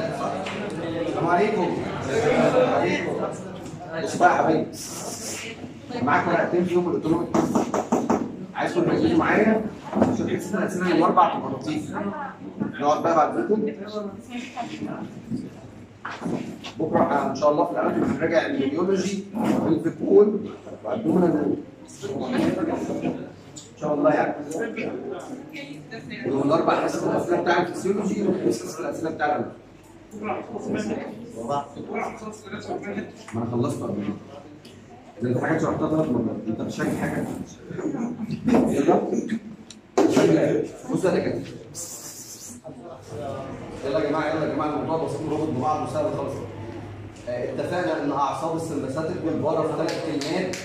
السلام عليكم. عليكم بصوا بقى يا حبايبي معاكم ورقتين فيهم الاوتونوميك عايزكم تركزوا معايا؟ عشان تحسوا ان تبقى لطيفه نقعد بقى بعد كده بكرة إن شاء الله في الأماكن هنراجع البيولوجي والفيكول وقدمونا إن شاء الله يعني. والاربع الأسئلة بتاع الفسيولوجي والحصص الأسئلة بتاع الأناتومي. ما أنا خلصت قبل كده. ده أنت حاجة شرحتها ثلاث مرات أنت مش فاكر حاجة. يلا بص يا دكاتره يلا يا جماعة يلا يا جماعة الموضوع بسيط مربوط ببعض وسهل خالص. آه، اتفقنا إن أعصاب السمباثيك بالبره في ثلاث كلمات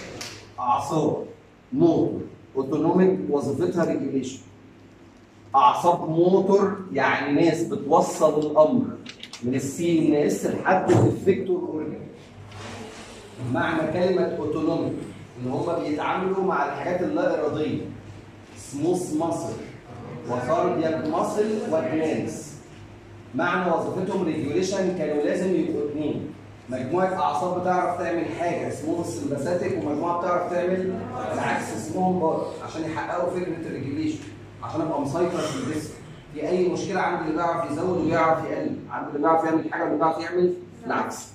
أعصاب motor autonomic وظيفتها regulation أعصاب موتور يعني ناس بتوصل الأمر. من ال CNS لحد ال effector organ معنى كلمة autonomic إن هم بيتعاملوا مع الحاجات اللا اراديه smooth muscle و cardiac muscle و glands معنى وظيفتهم regulation كانوا لازم يبقوا اثنين مجموعة أعصاب بتعرف تعمل حاجة اسمهم ال sympathetic ومجموعة بتعرف تعمل العكس اسمهم para عشان يحققوا فكرة ال regulation عشان أبقى مسيطر في الجسم. في أي مشكلة عند اللي بيعرف يزود ويعرف يقلل. عند اللي بيعرف يعمل حاجة واللي بيعرف يعمل العكس.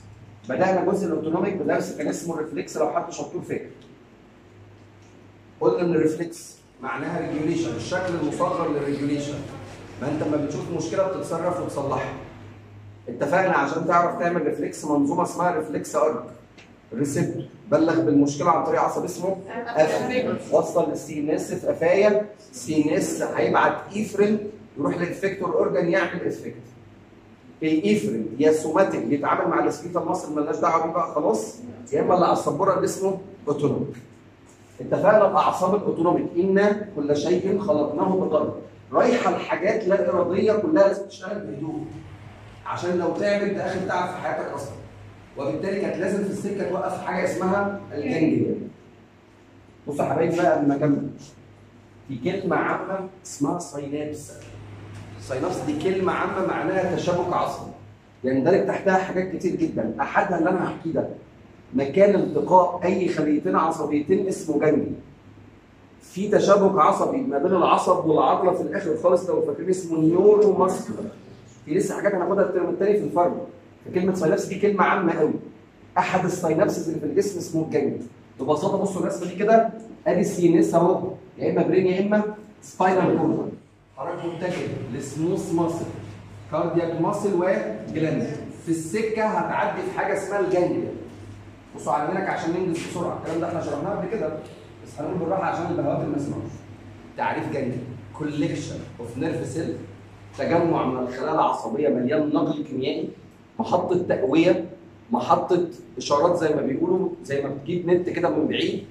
بدأنا الجزء ال autonomic بدرس كان اسمه ال reflex لو حد شطور فاكر قلنا إن ال reflex معناها regulation الشكل المصغر لل regulation ما أنت لما بتشوف مشكلة بتتصرف وتصلحها. اتفقنا عشان تعرف تعمل reflex منظومة اسمها reflex arc receptor بلغ بالمشكلة عن طريق عصب اسمه اف وصل لل CNS في قفايا ال CNS هيبعت efferent يروح لل effector organ يعمل effect. ال efferent يا somatic بيتعامل مع ال skeletal muscle مالناش دعوة بيه بقى خلاص. يا إما اللي على اللي اسمه autonomic اتفقنا باعصاب ال autonomic إن كل شيء خلقناه بقدر. رايحة الحاجات لا إرادية كلها لازم تشتغل بهدوء. عشان لو تعبت ده آخر تعب في حياتك أصلا. وبالتالي كانت لازم في السكة توقف حاجة اسمها ال ganglia بصوا يا حبايبي بقى قبل ما اكمل في كلمة عامة اسمها synapse ال synapse دي كلمة عامة معناها تشابك عصبي. يندرج تحتها حاجات كتير جدا. أحدها اللي أنا هحكيه ده مكان التقاء أي خليتين عصبيتين اسمه ganglia في تشابك عصبي ما بين العصب والعضلة في الآخر خالص لو فاكرين اسمه neuromuscular في لسه حاجات هناخدها ال term الثاني في الفرق. فكلمة synapse دي كلمة عامة قوي. أحد ال synapses اللي في الجسم اسمه ال ganglia ببساطة بصوا الرسمة دي كده أدي ال CNS أهو. يا إما brain يا إما spinal cord حضرتك متجه ل smooth muscle cardiac muscle و gland في السكة هتعدي في حاجة اسمها ال ganglia بصوا على عشان ننجز بسرعة. الكلام ده إحنا شرحناه قبل كده. بس هنقول بالراحة عشان البهوات ما يسمعوش تعريف ganglia collection of nerve cell تجمع من الخلايا العصبية مليان نقل كيميائي. محطة تقوية. محطة إشارات زي ما بيقولوا زي ما بتجيب نت كده من بعيد.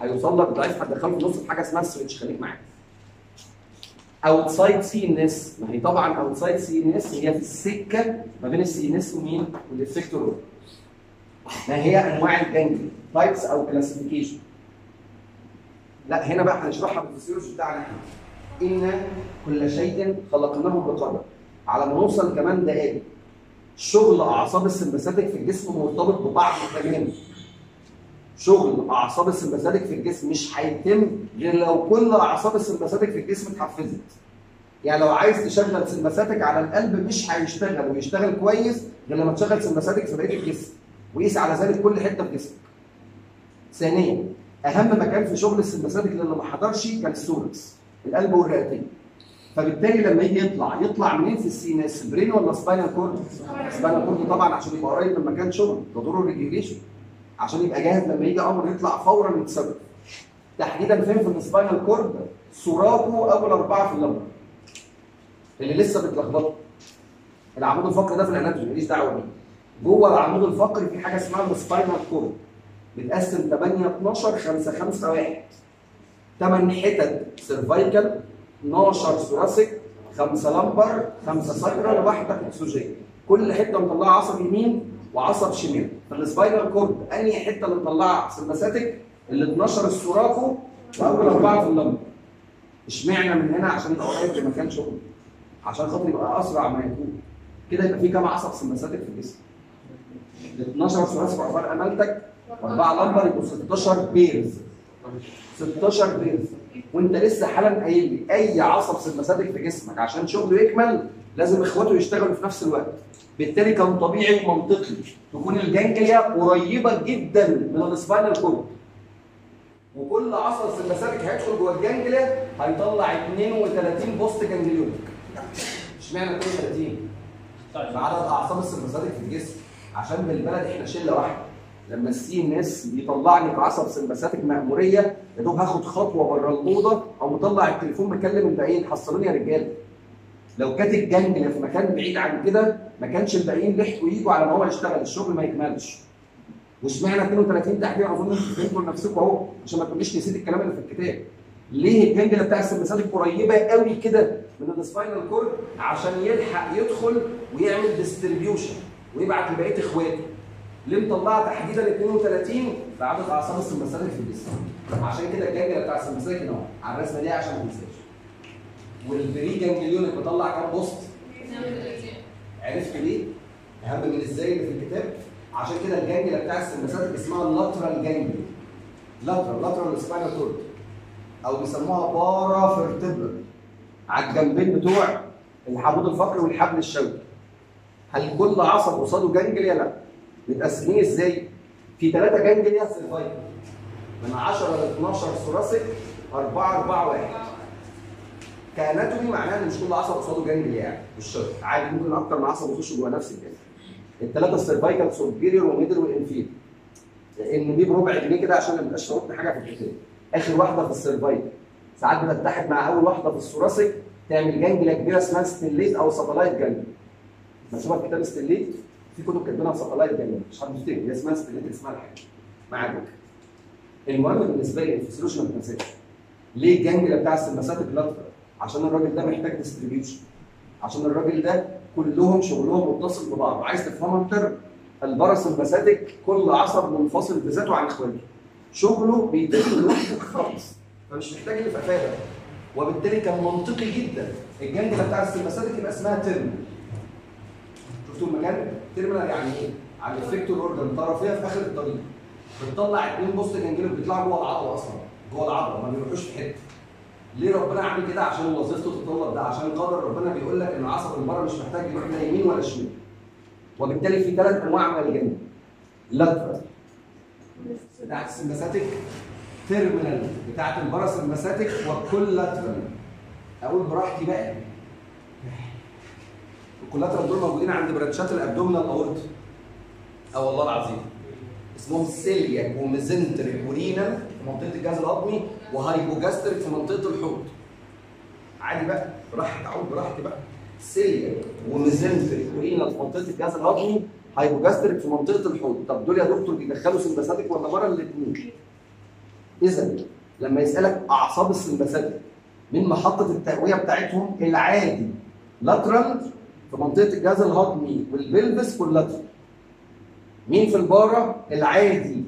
هيوصل لك ضعيف هتدخله في النص في حاجة اسمها ال switch. خليك معايا. outside CNS ما هي طبعا outside CNS هي في السكة ما بين ال CNS ومين؟ وال effector ما هي أنواع ال ganglia types أو classification لا هنا بقى هنشرحها بالفسيولوجي بتاعنا. إن كل شيء خلقناه بقدر. على ما نوصل كمان دقائق شغل أعصاب ال sympathetic في الجسم مرتبط ببعض تماما شغل أعصاب ال sympathetic في الجسم مش هيتم غير لو كل أعصاب ال sympathetic في الجسم اتحفزت. يعني لو عايز تشغل sympathetic على القلب مش هيشتغل ويشتغل كويس غير لما تشغل sympathetic في بقية الجسم. وقيس على ذلك كل حتة في جسمك. ثانيا أهم مكان في شغل ال sympathetic اللي ما حضرش كان ال thorax القلب والرئتين. فبالتالي لما يجي يطلع يطلع منين؟ في ال CNS brain ولا spinal cord؟ spinal cord طبعا عشان يبقى قريب من مكان شغل. ده دوره ال regulation عشان يبقى جاهز لما يجي أمر يطلع فورا يتصرف تحديدا فين؟ في ال spinal cord thoracic أول أربعة في ال lumbar. اللي لسه بتلخبطه العمود الفقري ده في ال anatomy ماليش دعوة بيه. جوه العمود الفقري في حاجة اسمها ال spinal cord بتقسم 8 12 5 5 1 8 حتت cervical 12 thoracic 5 lumbar 5 sacral واحدة اكسجين كل حتة مطلعة عصب يمين وعصب شمال. فال spinal cord أنهي حتة اللي مطلعه sympathetic ال 12 ال thoracic واول أربعة في ال lumbar اشمعنى من هنا؟ عشان يبقى قريب لمكان شغل عشان خاطر يبقى أسرع ما يكون. كده يبقى في كام عصب sympathetic في الجسم. 12 ثلاثي عباره أمالتك وأربعة lumbar يبقوا 16 pairs 16 pairs وانت لسه حالا قايل لي أي عصب sympathetic في جسمك عشان شغله يكمل لازم إخواته يشتغلوا في نفس الوقت. بالتالي كان طبيعي ومنطقي تكون ال ganglia قريبة جدا من ال spinal cord وكل عصب sympathetic هيدخل جوه ال ganglia هيطلع 32 post ganglionic اشمعنى 32 في عدد أعصاب ال sympathetic في الجسم. عشان بالبلد إحنا شلة واحدة. لما ال CNS يطلعني كعصب sympathetic مأمورية يا دوب هاخد خطوة بره الأوضة أو مطلع التليفون مكلم الباقيين حصلوني يا رجاله لو كانت ال ganglia في مكان بعيد عن كده ما كانش الباقيين لحقوا يجوا على ما هو يشتغل. الشغل ما يكملش. واشمعنى 32 تحديدا اظن أنتوا فهمتوا لنفسكم أهو عشان ما تقوليش نسيت الكلام اللي في الكتاب. ليه ال ganglia بتاع ال sympathetic قريبة قوي كده من ال spinal cord عشان يلحق يدخل ويعمل distribution ويبعت لبقية إخواته. ليه مطلعها تحديدا 32 في عدد اعصاب ال sympathetic في الجسم عشان كده ال ganglia بتاع ال sympathetic اهو على الرسمة دي عشان ما تنساش. وال pre ganglionic بطلع كام post؟ عرفت ليه؟ أهم من إزاي؟ اللي في الكتاب. عشان كده ال ganglia بتاع ال sympathetic اسمها ال lateral ganglia lateral lateral spinal cord أو بيسموها paravertebral على الجنبين بتوع العمود الفقري والحبل الشوكي. هل كل عصب قصاده ganglia؟ لا؟ متقسمين إزاي؟ في ثلاثة ganglia cervical من 10 ل 12 thoracic 4 4 1 ك anatomy معناها إن مش كل عصب قصاده ganglia يعني مش شرط. عادي ممكن أكتر من عصب يخش جوه نفس ال ganglia الثلاثه ال cervical superior و middle وال inferior ان دي بربع جنيه كده عشان ما نبقاش شرط حاجة في الكتاب آخر واحدة في ال cervical ساعات بتتحد مع أول واحدة في ال thoracic تعمل ganglia كبيرة اسمها stellate أو satellite ganglia مكتوبة في كتاب stellate في كتب كاتبينها satellite ganglia مش حد يفتكر هي اسمها stellate اسمها الحاجة. ما عليك المهم بالنسبة لي الفسيولوجي ما تنساش ليه ال ganglia بتاع ال sympathetic lateral؟ عشان الراجل ده محتاج distribution عشان الراجل ده كلهم شغلهم متصل ببعض. عايز تفهمها أكتر ال parasympathetic كل عصب منفصل بذاته عن اخواته شغله بيتم لوحده خالص. فمش محتاج اللي في وبالتالي كان منطقي جدا. ال ganglia بتاع ال sympathetic يبقى اسمها term شفتوا المكان؟ terminal يعني إيه؟ على ال effector organ طرفيه في آخر الطريق. بتطلع اثنين post ganglionic بيطلعوا جوه العضلة أصلا. جوه العضلة. ما بيروحوش في حتة. ليه ربنا عامل كده؟ عشان وظيفته تتطلب ده. عشان قدر ربنا بيقول لك إن العصب اللي بره مش محتاج يروح لا يمين ولا شمال. وبالتالي في ثلاث أنواع من الجنين lateral بتاعت ال sympathetic terminal بتاعت ال parasympathetic و collateral. أقول براحتي بقى. ال collateral دول موجودين عند branch ات ال abdominal aorta آه والله العظيم. اسمهم celiac و mesenteric و renal في منطقة الجهاز الهضمي و hypogastric في منطقة الحوض. عادي بقى براحتي اعود براحتي بقى. celiac و mesenteric و renal في منطقة الجهاز الهضمي hypogastric في منطقة الحوض. طب دول يا دكتور بيدخلوا sympathetic ولا para الاثنين إذا لما يسألك أعصاب ال sympathetic من محطة التقوية بتاعتهم العادي lateral في منطقة الجهاز الهضمي وال pelvis collateral مين في ال para؟ العادي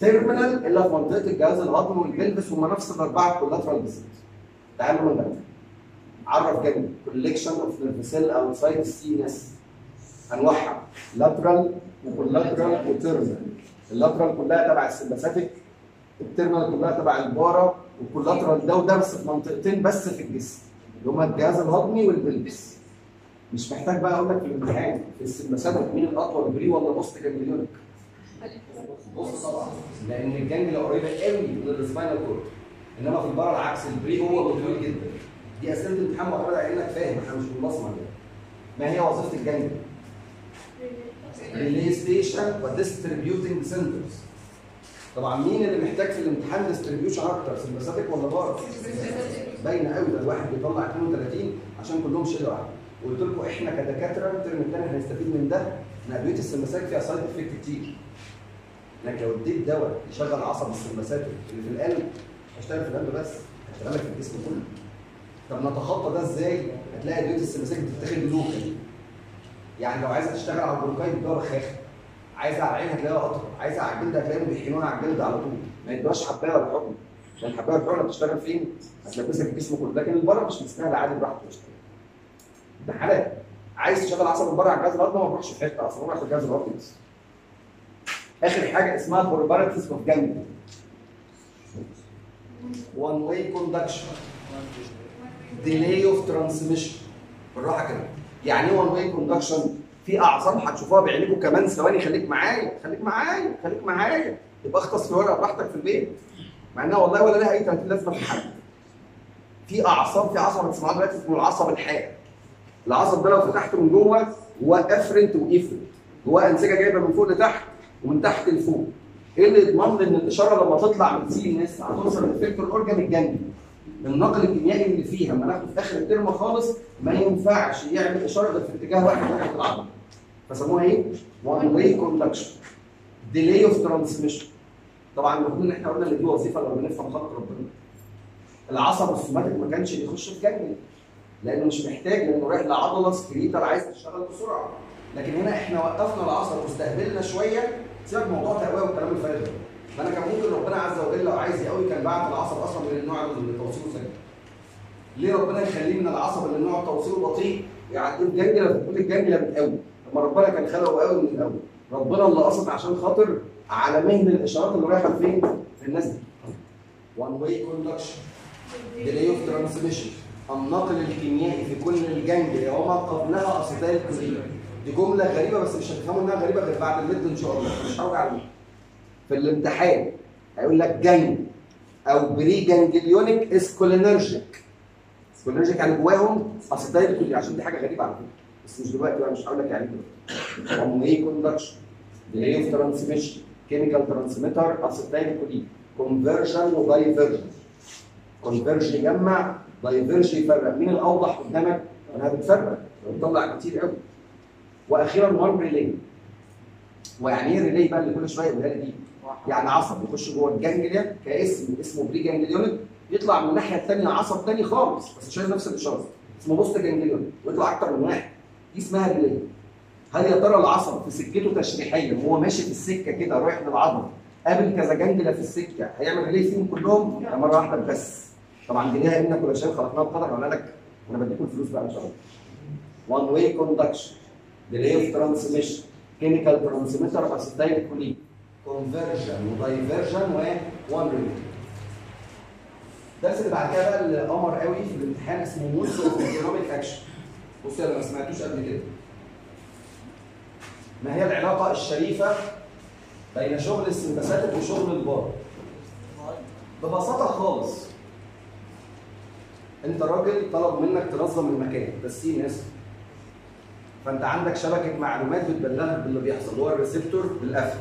terminal الا في منطقة الجهاز الهضمي وال pelvis هم نفس الأربعة collateral بالظبط. تعالوا من ده. عرف ganglia collection of nerve cell outside ال CNS أنواعها lateral و collateral و terminal. ال lateral كلها تبع ال sympathetic ال terminal كلها تبع ال para وال collateral ده وده بس في منطقتين بس في الجسم اللي هما الجهاز الهضمي وال pelvis. مش محتاج بقى أقول لك في الامتحان في ال sympathetic مين الأطول pre ولا post ganglionic؟ بص طبعا لأن ال ganglia قريبة قوي من ال spinal cord إنما في ال para العكس ال pre هو اللي طويل جدا دي أسئلة الامتحان معتمدة على إنك فاهم إحنا مش بنبصمج يعني ما هي وظيفة ال ganglia؟ relay station و distributing centers طبعا مين اللي محتاج في الامتحان distribution أكتر sympathetic ولا para؟ باينة قوي ده الواحد بيطلع 32 عشان كلهم شلة واحدة قلت لكم إحنا كدكاترة ال term الثاني هنستفيد من ده. ان ادويه ال sympathetic فيها side effect كتير. إنك لو اديت دواء يشغل عصب ال sympathetic اللي في القلب هيشتغل في القلب بس هيشتغل في الجسم كله. طب نتخطى ده إزاي؟ هتلاقي ادويه ال sympathetic بتتاخد local. يعني لو عايزة تشتغل على ال bronchi بتدوها بخاخه عايزة على العين هتلاقيها قطرة. عايزة على الجلد هتلاقيهم بيحقنوها على الجلد على طول. ما يدوهاش حباية ولا حقن لأن الحبايه والحقنه بتشتغل فين؟ هتلبسك الجسم كله. لكن ال para مش مستاهل عادي براحته يشتغل ده حالات عايز تشغل عصب من para على الجهاز الهضمي ما تروحش في حتة أصلا روح في الجهاز الهضمي بس. آخر حاجة اسمها properties of ganglia one way conduction delay of transmission بالراحة كده. يعني إيه one way conduction في أعصاب هتشوفوها بعينيكم كمان ثواني خليك معايا خليك معايا خليك معايا. يبقى اختص في ورقة براحتك في البيت. مع إنها والله ولا لها أي 30 لازمه في حد في أعصاب في عصب بتسمعوها دلوقتي اسمه العصب الحائر. العصب ده لو فتحته من جوه هو afferent و efferent. جواه أنسجة جايبة من فوق لتحت ومن تحت لفوق. إيه اللي يضمن إن الإشارة لما تطلع من CNS هتوصل لل effector organ ال ganglia؟ النقل الكيميائي اللي فيها. لما ناخده في آخر الترم خالص ما ينفعش يعمل إشارة في اتجاه واحد ناحيه العضله فسموها إيه؟ one way conduction delay of transmission طبعا المفروض إن إحنا قلنا إن دي وظيفة لما بنفهم خلق ربنا. العصب ال somatic ما كانش بيخش في جنبي لأنه مش محتاج لأنه رايح لعضلة skeletal عايز تشتغل بسرعة. لكن هنا إحنا وقفنا العصب واستهبلنا شوية سيبك موضوع تقوية والكلام الفارغ ده فأنا كان ممكن ربنا عز وجل لو عايز يقوي كان بعت العصب أصلا من النوع اللي توصيله سريع ليه ربنا يخليه من العصب اللي نوع توصيله بطيء؟ يعديه ال ganglia فتقول ال ganglia بتقوي لما ربنا كان خلقه قوي من الأول ربنا اللي قصد عشان خاطر على مهن الإشارات اللي رايحة فين؟ في الناس دي. one way conduction delay of transmission النقل الكيميائي في كل ال ganglia وما قبلها acetylcholine دي جملة غريبة بس مش هتفهموا إنها غريبة غير بعد ال mid إن شاء الله. مش هرجع عليها. في الامتحان هيقول لك ganglia أو preganglionic is cholinergic is cholinergic يعني جواهم acetylcholine عشان دي حاجة غريبة على فكرة. بس مش دلوقتي بقى مش هقول لك يعني دلوقتي. one way conduction delay of transmission chemical transmitter acetylcholine convergence و divergence converge يجمع diverge يفرق. مين الاوضح قدامك؟ أنا بتفرق بتطلع كتير قوي. وأخيرا one relay ويعني إيه relay بقى اللي كل شوية يقولها لي دي؟ يعني عصب يخش جوه ال ganglia كاسم اسمه preganglionic يطلع من الناحية الثانية عصب ثاني خالص بس مش نفس الإشارة. اسمه postganglionic ويطلع أكتر من واحد. دي اسمها relay هل يا ترى العصب في سكته تشريحيا وهو ماشي في السكة كده رايح للعضلة قابل كذا ganglia في السكة هيعمل relay فيهم كلهم؟ مرة واحدة بس. طبعا دي ليها إنك ولا شيء خلقناه بقدر ولا لك أنا بديكم الفلوس بقى إن شاء الله. one way conduction delay of transmission chemical transmitter acetylcholine convergence و divergence و one relay الدرس اللي بعد كده بقى اللي قمر قوي في الامتحان اسمه of autonomic action بصوا أنا ما سمعتوش قبل كده. ما هي العلاقة الشريفة بين شغل السمباثيك وشغل البار؟ ببساطة خالص. انت راجل طلب منك تنظم المكان بس في ناس. فانت عندك شبكة معلومات بتبلغك باللي بيحصل هو الريسبتور بالقفل.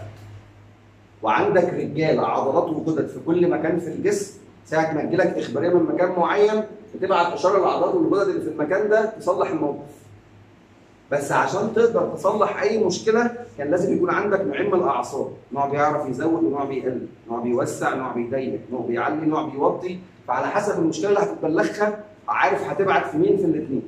وعندك رجالة عضلات وغدد في كل مكان في الجسم ساعة ما تجيلك إخبارية من مكان معين بتبعت إشارة للعضلات والغدد اللي في المكان ده تصلح الموقف. بس عشان تقدر تصلح أي مشكلة كان لازم يكون عندك نوعين من الأعصاب نوع بيعرف يزود ونوع بيقلل نوع بيوسع نوع بيضيق نوع بيعلي نوع بيوطي. فعلى حسب المشكلة اللي هتتبلغها عارف هتبعت في مين في الاثنين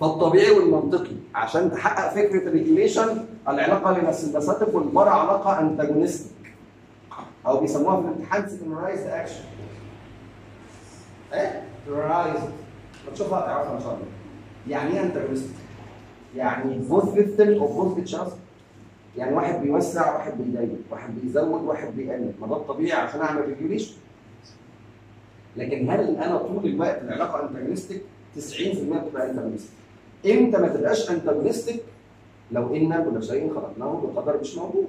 فالطبيعي والمنطقي عشان تحقق فكرة ال regulation العلاقة بين ال sympathetic وال para علاقة antagonistic أو بيسموها في الامتحان synchronized action إيه؟ synchronized هتشوفها هتعرفها إن شاء الله. يعني إيه antagonistic؟ يعني opposite effect أو opposite each other يعني واحد بيوسع واحد بيضيق واحد بيزود واحد بيقلل. ما ده الطبيعي عشان أعمل regulation لكن هل أنا طول الوقت العلاقة antagonistic 90% بتبقى antagonistic إمتى ما تبقاش antagonistic لو إن كل شيء خلقناه بقدر مش موجود.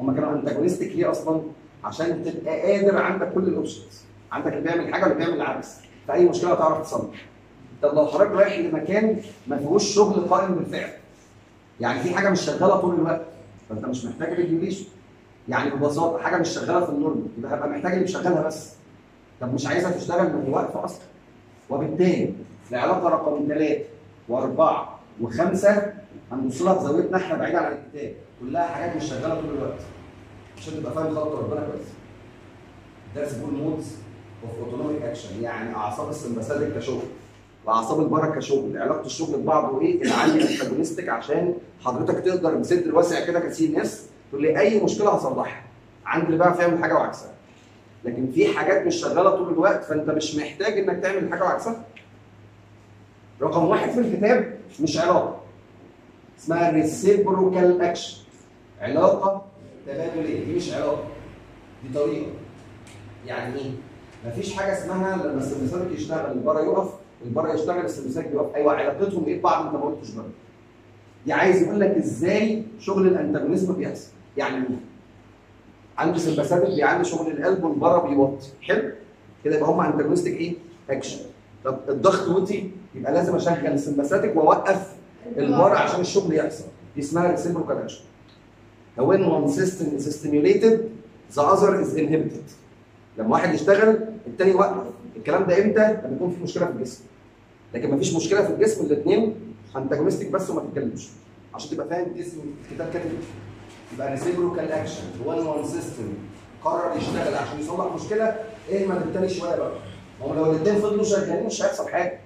هما كانوا antagonistic ليه أصلا؟ عشان تبقى قادر عندك كل ال options عندك اللي بيعمل حاجة واللي بيعمل العكس. فاي مشكلة تعرف تصلح. طب لو حضرتك رايح لمكان ما فيهوش شغل قائم بالفعل. يعني في حاجة مش شغالة طول الوقت. فأنت مش محتاج regulation يعني ببساطة حاجة مش شغالة في ال normal يبقى هبقى محتاج اللي بيشغلها بس. طب مش عايزها تشتغل هي واقفه أصلا. وبالتالي العلاقة رقم ثلاثة وأربعة وخمسة هنبص لها بزاويتنا إحنا بعيد عن الكتاب. كلها حاجات مش شغالة طول الوقت. عشان تبقى فاهم خلق ربنا كويس. درس بيقول modes of autonomic action يعني أعصاب ال sympathetic كشغل. وأعصاب ال para كشغل. علاقة الشغل ببعض وايه العالي antagonistic عشان حضرتك تقدر بصدر واسع كده كسي ناس تقول لي أي مشكلة هصلحها. عندي بقى فاهم حاجة وعكسها. لكن في حاجات مش شغالة طول الوقت فأنت مش محتاج إنك تعمل حاجة وعكسها. رقم واحد في الكتاب مش علاقة. اسمها reciprocal action علاقة تبادلية. دي مش علاقة دي طريقة. يعني إيه؟ مفيش حاجة اسمها لما السمسارك يشتغل ال para يقف ال para يشتغل السمسارك يقف. أيوه علاقتهم إيه؟ ببعض أنت ما قلتش para دي عايز يقول لك إزاي شغل ال antagonism بيحصل. يعني إيه؟ عنده sympathetic بيعلي شغل القلب وال para بيوطي. حلو؟ كده يبقى هم antagonistic إيه؟ اكشن طب الضغط وطي يبقى لازم أشغل ال sympathetic وأوقف ال para عشان الشغل يحصل. دي اسمها reciprocal action when one system is stimulated the other is inhibited. لما واحد يشتغل التاني يوقف. الكلام ده إمتى؟ لما يكون في مشكلة في الجسم. لكن مفيش مشكلة في الجسم الاثنين antagonistic بس وما تتكلمش. عشان تبقى فاهم اسم الكتاب كاتب يبقى reciprocal action when one system قرر يشتغل عشان يصلح مشكلة اهمل التاني شوية بقى. هو لو الاثنين فضلوا شغالين مش هيحصل حاجة.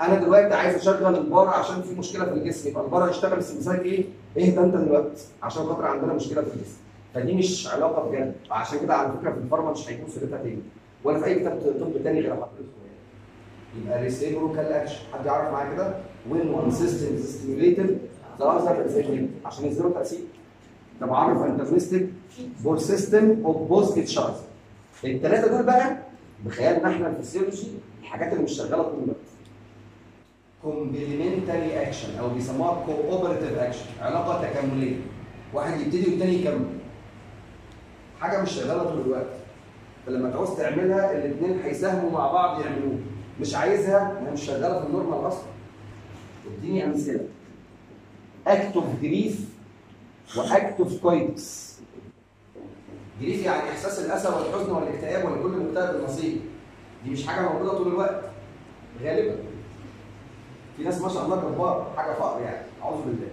أنا دلوقتي عايز أشغل ال para عشان في مشكلة في الجسم. يبقى ال para يشتغل السمساك إيه؟ اهدى أنت دلوقتي عشان خاطر عندنا مشكلة في الجسم. فدي مش علاقة بجد. عشان كده على فكرة في ال pharma مش هيكون سيرتها تاني. ولا في أي كتاب طب تاني غير حضرتك يبقى reciprocal action حد يعرف معايا كده؟ when one system stimulated other عشان يظهروا تاثير طب عرف antagonistic both system oppose each other الثلاثه دول بقى بخيالنا إحنا الفسيولوجي الحاجات اللي مش شغالة طول الوقت. complementary action أو بيسموها cooperative action علاقة تكاملية. واحد يبتدي والتاني يكمل. حاجة مش شغالة طول الوقت. فلما تعوز تعملها الاثنين هيساهموا مع بعض يعملوها. مش عايزها ما مش شغالة في ال normal أصلا. اديني أمثلة. act of grief و act of coitus grief يعني إحساس الأسى والحزن والاكتئاب ولكل مكتئب النصيب دي مش حاجة موجودة طول الوقت. غالبا. في ناس ما شاء الله جبار حاجة فقر يعني. أعوذ بالله.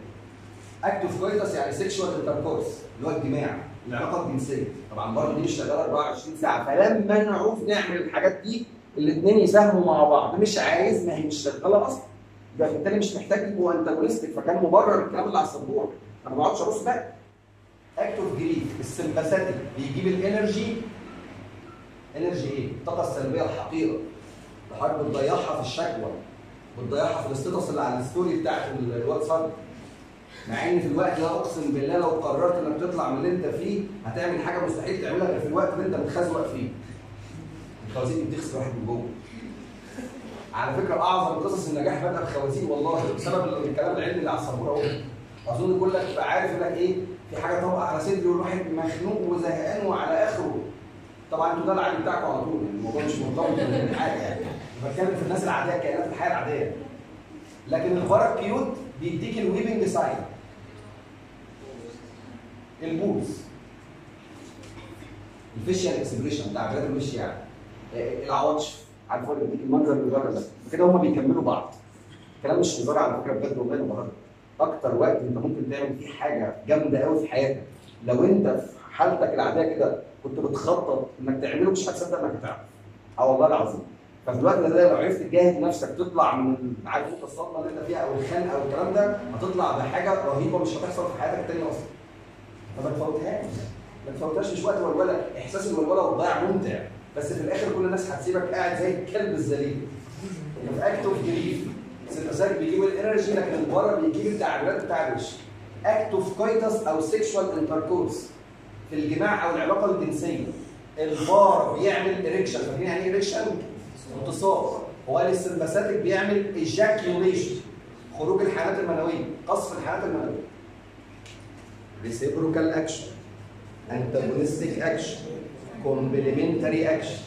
act of coitus يعني sexual intercourse اللي هو الجماع العلاقه الجنسية. طبعا برضه دي مش شغالة 24 ساعة. فلما نعوز نعمل الحاجات دي الاثنين يساهموا مع بعض. مش عايز ما هي مش شغالة أصلا. يبقى بالتالي مش محتاج يبقوا antagonistic فكان مبرر الكلام اللي على السبورة أنا ما بقعدش ابص بقى act of grief ال sympathetic بيجيب ال energy energy إيه؟ الطاقة السلبية الحقيره حضرتك بتضيعها في الشكوى بتضيعها في ال status اللي على ال story بتاعت الواتساب مع إن في الوقت ده أقسم بالله لو قررت إنك تطلع من اللي أنت فيه هتعمل حاجة مستحيل تعملها في الوقت اللي أنت متخزوق فيه. الخوازيق بتغسل واحد من جوه. على فكرة أعظم قصص النجاح بدأ بخوازيق والله بسبب الكلام العلمي اللي على السبوره اهو. أظن كلك تبقى عارف إنك إيه في حاجة طبقه على صدري والواحد مخنوق وزهقان وعلى آخره. طبعا أنتوا ده العادي بتاعكم على طول يعني الموضوع مش مرتبط بالحاجة يعني. بتكلم في الناس العادية كائنات الحياة العادية. لكن ال para cute بيديك ال weeping sign البوز ال facial expression بتاع بلاد الوش يعني العواطف عارف ولا بيديك المنظر اللي بره ده. كده هما بيكملوا بعض. الكلام مش هزار على فكرة بجد والله بهزر أكتر وقت أنت ممكن تعمل فيه حاجة جامدة قوي في حياتك لو أنت في حالتك العادية كده كنت بتخطط إنك تعمله مش هتصدق إنك هتعمل. آه والله العظيم. ففي الوقت ده لو عرفت تجاهد نفسك تطلع من عارف أنت الصدمة اللي أنت فيها أو الخنقة أو الكلام ده هتطلع بحاجة رهيبة مش هتحصل في حياتك التانيه أصلا. فما تفوتهاش. ما تفوتهاش مش وقت الولوله إحساس الولولة والضياع ممتع. بس في الآخر كل الناس هتسيبك قاعد زي الكلب الذليل في act of grief sympathetic بيجيب ال energy لكن ال para بيجيب التعبيرات بتاع الوش. act of coitus أو sexual intercourse في الجماع أو العلاقة الجنسية. ال para بيعمل erection فاكرين يعني إيه erection؟ انتصاب هو ال sympathetic بيعمل ejaculation خروج الحيوانات المنوية قذف الحيوانات المنوية. reciprocal action antagonistic action complementary action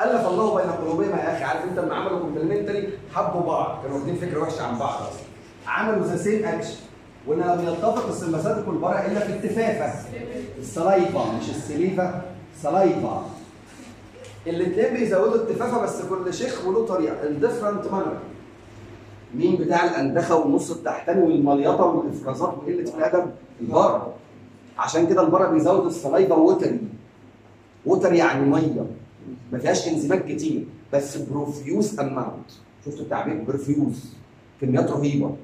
ألف الله بين قلوبهما يا أخي. عارف أنت لما عملوا complementary حبوا بعض. كانوا واخدين فكرة وحشة عن بعض. أصلا عملوا the same action وان لم يتفق ال sympathetic وال para إلا في التفافة ال saliva مش السليفة. saliva الاثنين بيزودوا التفافة بس كل شيخ وله طريقة. in different manner مين بتاع الأنتخة والنص التحتاني والمليطة والإفرازات وقلة الادب ال para عشان كده ال para بيزود ال saliva watery water يعني مية. ما فيهاش انزيمات كتير بس profuse amount. شفتوا التعبير؟ profuse. كميات رهيبة.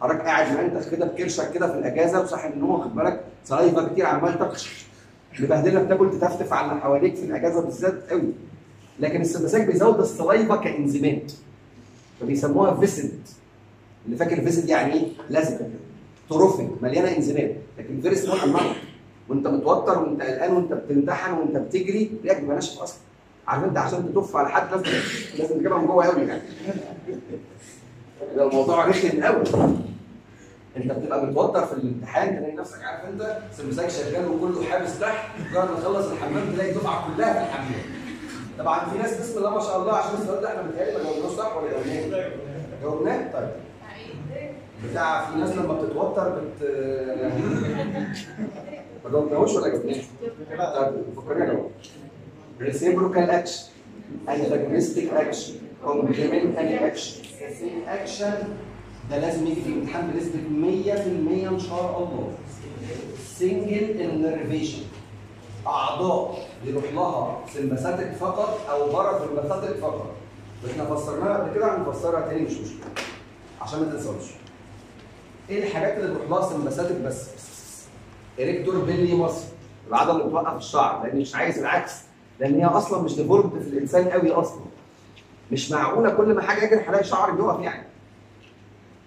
حضرتك قاعد منتخ كده بكرشك كده في الأجازة وصاحي من النوم واخد بالك؟ saliva كتير عمال تقش مبهدلة بتاكل تتفتف على اللي حواليك في الأجازة بالذات قوي. لكن السمساك بيزود ال saliva كانزيمات فبيسموها viscid اللي فاكر viscid يعني إيه؟ لزق trophic. مليانة انزيمات لكن very small amount وانت متوتر وانت قلقان وانت بتمتحن وانت بتجري ريقك بيبقى ناشف أصلا عارف انت عشان تتف على حد لازم لازم تجيبها من جوه قوي يعني. الموضوع رخم قوي انت بتبقى متوتر في الامتحان تلاقي نفسك عارف انت سمساك شغال وكله حابس تحت مجرد ما تخلص الحمام تلاقي الدفعة كلها في الحمام. طبعا في ناس بسم الله ما شاء الله عشان السؤال ده إحنا متهيألي ما جاوبناش صح ولا جاوبناه؟ جاوبناه؟ طيب. بتاع في ناس لما بتتوتر بت ما جاوبناهوش ولا جاوبناه؟ طيب فكرني اجاوب reciprocal action antagonistic action complementary action. Action. ده لازم يجي في الامتحان بنسبة 100% إن شاء الله. Single innervation أعضاء يروح لها sympathetic فقط أو parasympathetic فقط. وإحنا فسرناها قبل كده هنفسرها تاني مش مشكلة. عشان ما تنساوش إيه الحاجات اللي بتروح لها sympathetic بس؟ erector pili muscle العضله اللي بتوقف الشعر لأن مش عايز العكس لأن هي أصلا مش developed في الإنسان قوي أصلا. مش معقولة كل ما حاجة اجري هلاقي شعري بيقف يعني.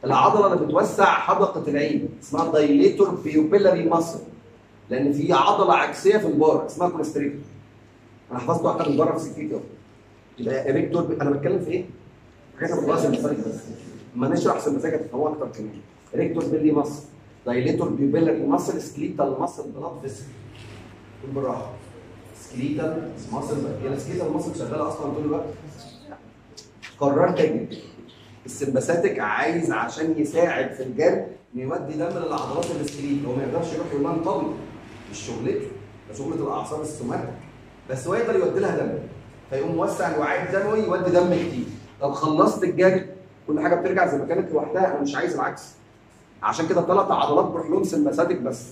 العضلة اللي بتوسع حدقة العين اسمها dilator pupillary muscle لأن في عضلة عكسية في ال para اسمها constrictor أنا حفظت واحدة من para في سكتي اهو يبقى erector p... أنا بتكلم في إيه؟ حاجات ال sympathetic بس. اما نشرح سمساك هتفهموها أكتر كمان. erector pili muscle dilator pupillary muscle skeletal muscle blood vessel قول بالراحة. skeletal muscle هي ال skeletal muscle شغالة أصلا طول الوقت؟ قررت أجي ال sympathetic عايز عشان يساعد في الجري يودي دم للعضلات ال skeletal هو ما يقدرش يروح يمان طبي مش شغلته. ده شغلة الأعصاب ال somatic. بس هو يقدر يودي لها دم. فيقوم موسع الوعاء الدموي يودي دم كتير. طب خلصت الجري كل حاجة بترجع زي ما كانت لوحدها. أنا مش عايز العكس. عشان كده ثلاث عضلات بروح لهم sympathetic بس.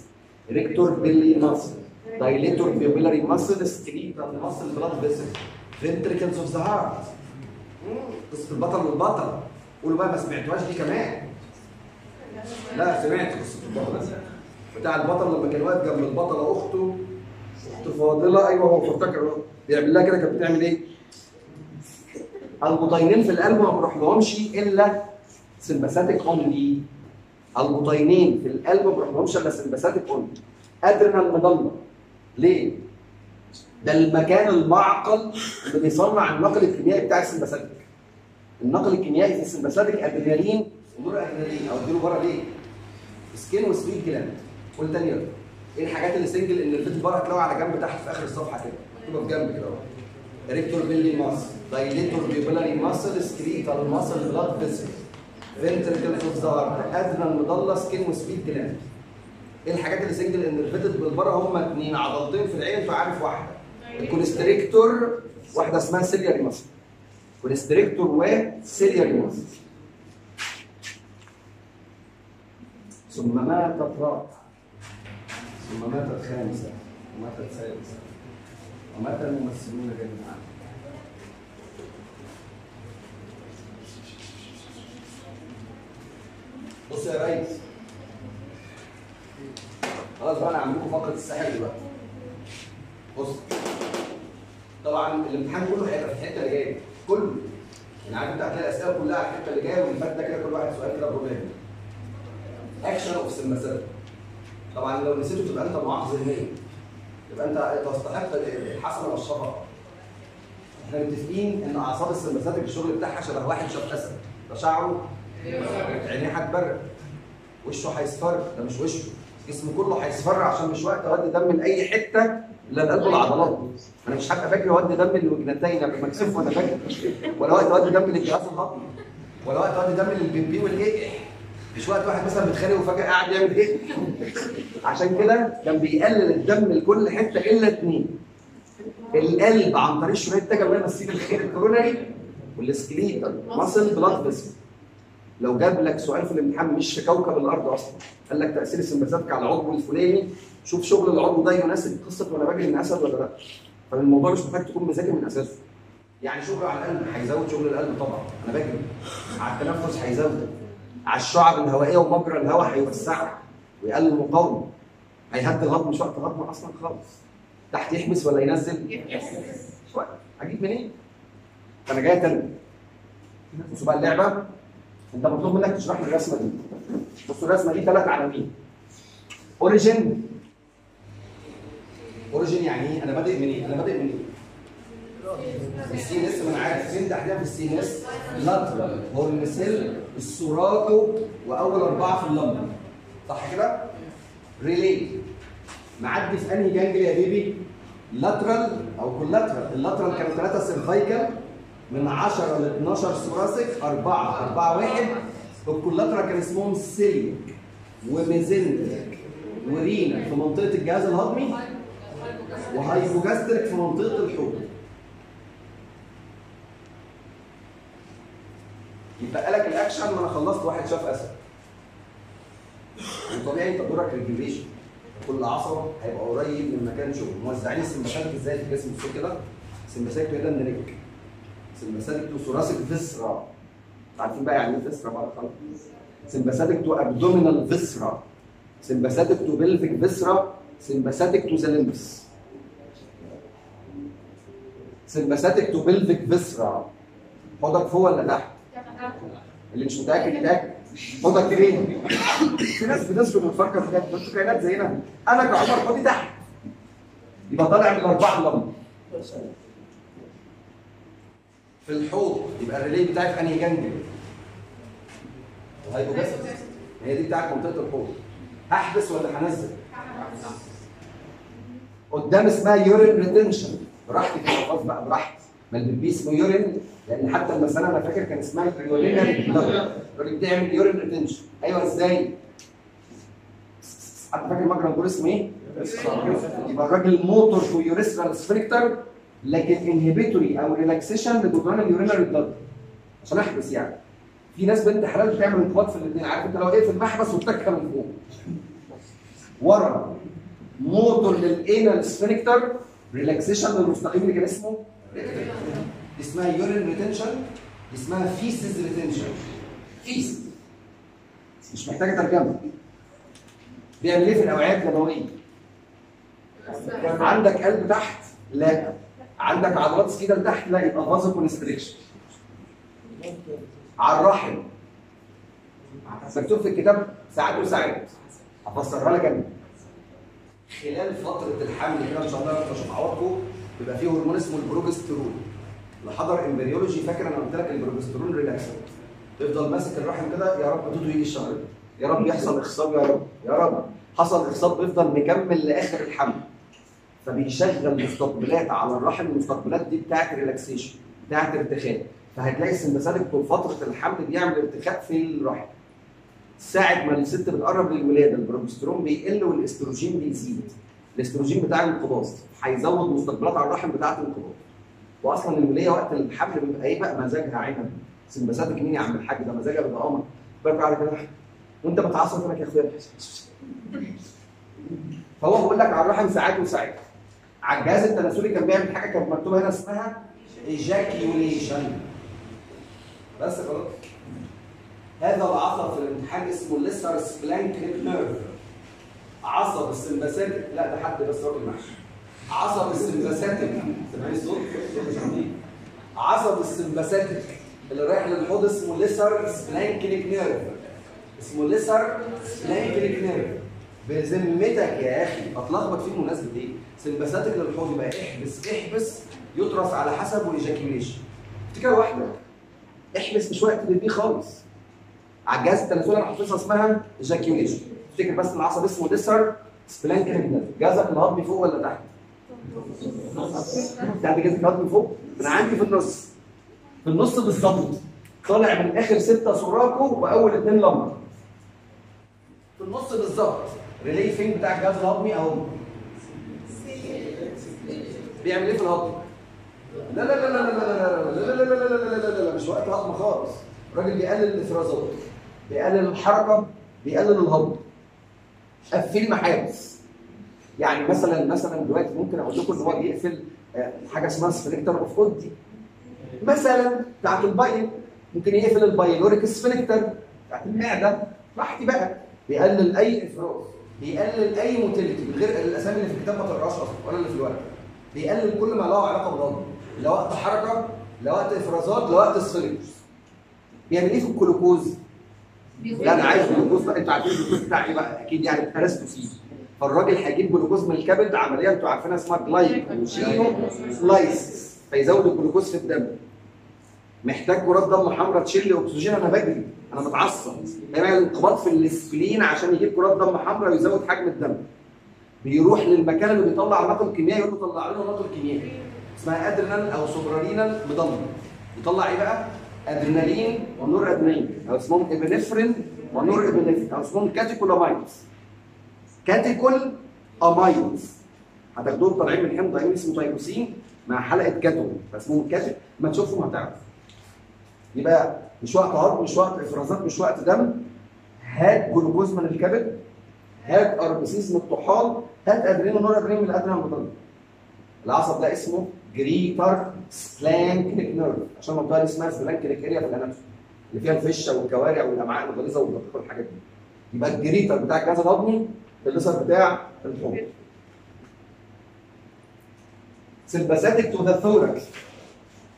erector pili muscle. dilator pupillary muscle. skeletal muscle blood vessel. ventricles of the heart قصه البطل والبطل قولوا بقى ما سمعتوهاش دي كمان. لا سمعت قصه البطل بتاع البطل لما كان واقف جنب البطله أخته اخت فاضلة. أيوه هو أهو. بيعمل لها كده كانت بتعمل إيه؟ البطينين في القلب ما بروحلهمش إلا sympathetic only البطينين في القلب ما بروحلهمش إلا sympathetic only adrenal medulla. ليه؟ ده المكان المعقل اللي بيصنع النقل الكيميائي بتاع السمباثيك النقل الكيميائي في السمباثيك ادرينالين ونور أدرينالين. أو اديله بره ليه؟ skin و sweat gland قول تاني يلا. إيه الحاجات اللي single innervated بره هتلاقوها على جنب تحت في آخر الصفحة كده؟ مكتوبه في جنب كده أهو. erector pili muscle. dilator pupillae muscle skeletal muscle blood vessel ventricle of the adrenal medulla skin و sweat gland إيه الحاجات اللي single innervated بالبرة؟ هم اثنين عضلتين في العين فعارف واحدة. ال constrictor واحدة اسمها ciliary muscle constrictor و ciliary muscle ثم ماتت رابعة. ثم ماتت خامسة. وماتت سادسة. ومات الممثلون جميعا بص يا ريس. خلاص بقى أنا هعمل لكم فقرة السحر دلوقتي. بص. طبعا الامتحان كله هيبقى في الحتة اللي جاية كله. يعني عارف انت هتلاقي الأسئلة كلها على الحتة اللي جاية واللي فات ده كده كل واحد سؤال كده بربع اكشن اوف سمسات طبعا لو نسيته تبقى انت معاق ذهنيا. يبقى انت تستحق الحسنة والشفقة. إحنا متفقين إن أعصاب ال sympathetic الشغل بتاعها شبه واحد شاف اسد ده شعره عينيه هتبرق. وشه هيصفر ده مش وشه. جسمه كله هيصفر عشان مش وقت اودي دم لاي حتة إلا القلب والعضلات أنا مش هبقى فاكر اودي دم للوجنتين ابقى مكسوف وأنا فاكر. ولا وقت اودي دم للجهاز الهضمي. ولا وقت اودي دم للبيبي والإيه. مش وقت واحد مثلا بيتخانق وفجأة قاعد يعمل إيه. عشان كده كان بيقلل الدم لكل حتة إلا اثنين القلب عن طريق شريان تاجي الله يمسيه بالخير ال coronary وال skeletal muscle blood vessel لو جاب لك سؤال في الامتحان مش في كوكب الأرض أصلا قال لك تأثير ال sympathetic على العضو الفلاني شوف شغل العضو ده يناسب قصة وأنا بجري من أسد ولا لا. فالموضوع مش محتاج تكون مذاكر من اساسه يعني شغل على القلب هيزود شغل القلب طبعا أنا بجري. على التنفس هيزود. على الشعب الهوائية ومجرى الهواء هيوسعها ويقلل المقاومة. هيهدي الهضم مش وقت هضم أصلا خالص. تحت يحبس ولا ينزل؟ وقت هجيب منين؟ فانا جاي تاني بصوا بقى اللعبة. انت مطلوب منك تشرح لي الرسمة دي بصوا الرسمة دي ثلاث عناوين origin origin يعني إيه؟ أنا بادئ منين؟ أنا بادئ منين؟ ال CNS ما أنا عارف فين تحديدا في ال CNS؟ lateral horn of all thoracic وأول أربعة في ال lumbar صح كده؟ relay معدي في أنهي ganglion يا بيبي؟ lateral أو collateral ال lateral كانوا ثلاثة cervical من 10 ل 12 thoracic 4 4 1 ال collateral كان اسمهم celiac و mesenteric و renal في منطقة الجهاز الهضمي و hypogastric في منطقة الحوض. يبقى لك الأكشن ما أنا خلصت واحد شاف أسد. وطبيعي أنت دورك regulation كل عصب هيبقى قريب من مكان شغل. موزعين ال sympathetic إزاي في الجسم بصوا كده؟ sympathetic to head and neck sympathetic to thoracic viscera عارفين بقى يعني إيه viscera بقى؟ خلاص sympathetic to abdominal viscera sympathetic to pelvic viscera sympathetic to the limbs sympathetic to pelvic viscera حوضك فوق ولا تحت؟ اللي مش متأكد يتاكد حوضك فين؟ في ناس بتسكت وتفكر بجد أنتوا كائنات زينا. أنا كعمر حوضي تحت. يبقى طالع من الاربعه lumbar. في الحوض يبقى ال relay بتاعي في أنهي جنب؟ hypogastric هي دي بتاعت منطقة الحوض. هحبس ولا هنزل؟ قدام اسمها urine retention براحتي كده خلاص بقى براحتي ما البيبي اسمه urine لأن حتى المثانه أنا فاكر كان اسمها الراجل بتعمل urine retention أيوه إزاي؟ حد فاكر مجرى البول اسمه إيه؟ يبقى الراجل motor to urethral sphincter لكن inhibitory أو relaxation لجدران ال urinary bladder عشان أحبس يعني. في ناس بنت حلال بتعمل انقباض في الاثنين عارف أنت لو في المحبس وبتكها من فوق. ورا motor لل anal sphincter relaxation للمستقيم اللي كان اسمه اسمها urine retention اسمها feces retention feces مش محتاجة ترجمة. بيعمل إيه في الأوعية الدمويه عندك قلب تحت لا عندك عضلات skeletal تحت لا يبقى vasoconstriction على الرحم. مكتوب في الكتاب ساعات وساعات هفسرها لك أنا. خلال فترة الحمل كده إن شاء الله هتعوضكم بيبقى فيه هرمون اسمه البروجسترون. اللي حضر embryology فاكر أنا قلت لك البروجسترون relaxant تفضل ماسك الرحم كده يا رب دودو يجي الشهر. ده يا رب يحصل إخصاب يا رب. يا رب. حصل إخصاب بيفضل مكمل لآخر الحمل. فبيشغل مستقبلات على الرحم المستقبلات دي بتاعت relaxation بتاعت ارتخاء. فهتلاقي السمباثيك طول فترة الحمل بيعمل ارتخاء في الرحم. ساعة ما الست بتقرب للولادة البروجسترون بيقل والإستروجين بيزيد. الإستروجين بتاع الانقباض هيزود مستقبلات على الرحم بتاعة الانقباض. واصلا الوليه وقت الحمل بيبقى إيه بقى؟ مزاجها عنب. سمباثيك مين يا عم الحاج ده مزاجها بيبقى قمر. برجع على كده. وأنت بتعصب لك يا أخويا. فهو بيقول لك على الرحم ساعات وساعات. على الجهاز التناسلي كان بيعمل حاجة كانت مكتوبة هنا اسمها ejaculation بس خلاص. هذا العصب في الامتحان اسمه lesser splanchnic nerve عصب ال sympathetic لا ده حد بس راجل محشي. عصب ال sympathetic سامعين الصوت؟ عصب ال sympathetic اللي رايح للحوض اسمه lesser splanchnic nerve اسمه lesser splanchnic nerve بذمتك يا أخي أتلخبط فيه بمناسبة إيه؟ sympathetic للحوض يبقى احبس احبس يطرس على حسب و ejaculation افتكر واحدة احبس مش وقت للبي خالص. على الجهاز التناسلي أنا حافظها اسمها ejaculation افتكر بس العصب اسمه lesser splanchnic nerve جهازك الهضمي فوق ولا تحت؟ تحت جهازك الهضمي فوق؟ أنا عندي في النص. في النص بالظبط. طالع من آخر ستة thoracic وأول اثنين lumbar في النص بالظبط. relay فين بتاع الجهاز الهضمي أهو. بيعمل إيه في الهضم؟ لا لا لا لا لا لا لا لا لا لا لا لا لا لا مش وقت هضم خالص الراجل بيقلل الافرازات بيقلل الحركه بيقلل الهضم قفل محابس يعني مثلا مثلا دلوقتي ممكن أقول لكم ان هو بيقفل حاجة اسمها sphincter of Oddi مثلا بتاعت ال bile ممكن يقفل ال pyloric sphincter بتاعت المعده براحتي بقى بيقلل اي افراز بيقلل اي motility من غير الاسامي اللي في الكتاب ما تقراش أصلا ولا اللي في الورق بيقلل كل ما له علاقة بالهضم لا وقت حركة لا وقت إفرازات لا وقت ال sphincter بيعمل إيه في الجلوكوز؟ لا أنا عايز جلوكوز. أنتوا عارفين الجلوكوز بتاع إيه بقى؟ أكيد يعني اتهرستوا فيه فالراجل هيجيب جلوكوز من الكبد عمليه أنتوا عارفينها اسمها glycogeno lysis. فيزود الجلوكوز في الدم. محتاج كرات دم حمراء تشيل لي اكسجين أنا بجري. أنا متعصب يعمل انقباض في ال spleen عشان يجيب كرات دم حمراء ويزود حجم الدم. بيروح للمكان اللي بيطلع الناقل الكيميائي يقول له طلع له ناقل كيميائي. اسمها adrenal أو suprarenal medulla يطلع إيه بقى؟ أدرينالين ونور أدرينالين. أو اسمهم epinephrine و norepinephrine أو اسمهم catecholamines catecholamines هتاخدوهم طالعين من حمض أميني اسمه تايروسين مع حلقة catechol فاسمهم catech ما تشوفهم هتعرف. يبقى مش وقت هضم مش وقت إفرازات مش وقت دم. هات جلوكوز من الكبد. هات RBCs من الطحال هات أدرينالين ونور أدرينالين من ال adrenal medulla العصب ده اسمه greater splanchnic nerve عشان المنطقة دي اسمها splanchnic area في ال anatomy اللي فيها الفشة والكوارع والأمعاء الغليظة والدقيقه والحاجات دي. يبقى ال greater بتاع الجهاز الهضمي ال lesser بتاع الحوض. sympathetic to the thorax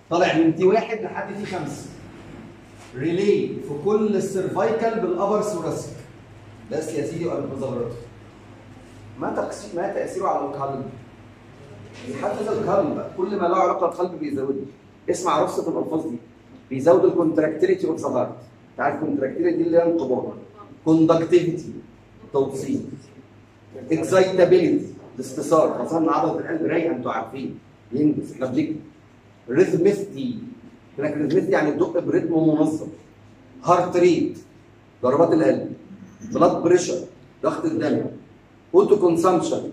طالع من T واحد لحد T خمسه relay في كل ال cervical بال upper thoracic بس يا سيدي وقبل المظاهرات ما تقسيم ما تأثيره على القلب. بيحفز القلب كل ما له علاقة بالقلب بيزوده اسمع رصه الألفاظ دي. بيزود ال contractility of the heart تعرف ال contractility اللي هي انقباض. conductivity توصيل. excitability الاستثار. خاصة عضلة القلب رايقة أنتوا عارفين. ينجز. إحنا بنجري rhythmicity لكن rhythmicity يعني تدق ب rhythm منظم. heart rate ضربات القلب. blood pressure ضغط الدم O2 consumption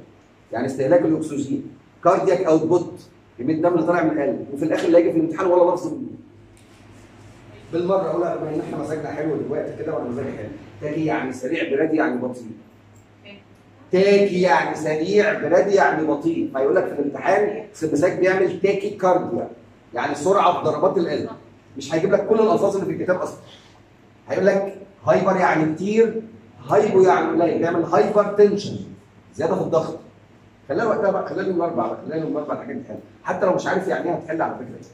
يعني استهلاك الأكسجين cardiac output كمية الدم اللي طالع من القلب وفي الآخر اللي هيجي في الامتحان ولا لفظ. بالمرة اقولها بما إن إحنا مزاجنا حلو دلوقتي كده وأنا مزاجي حلو tachy يعني سريع brady يعني بطيء. tachy يعني سريع brady يعني بطيء. فيقول لك في الامتحان سمساك بيعمل tachycardia يعني سرعة في ضربات القلب. مش هيجيب لك كل الألفاظ اللي في الكتاب أصلا. هيقول لك hyper يعني كتير hypo يعني قليل. بيعمل hypertension زيادة في الضغط. خليها وقتها بقى خليها يوم الأربعاء خليها يوم الأربعاء الحاجات دي حتى لو مش عارف يعني إيه هتحل على فكرة.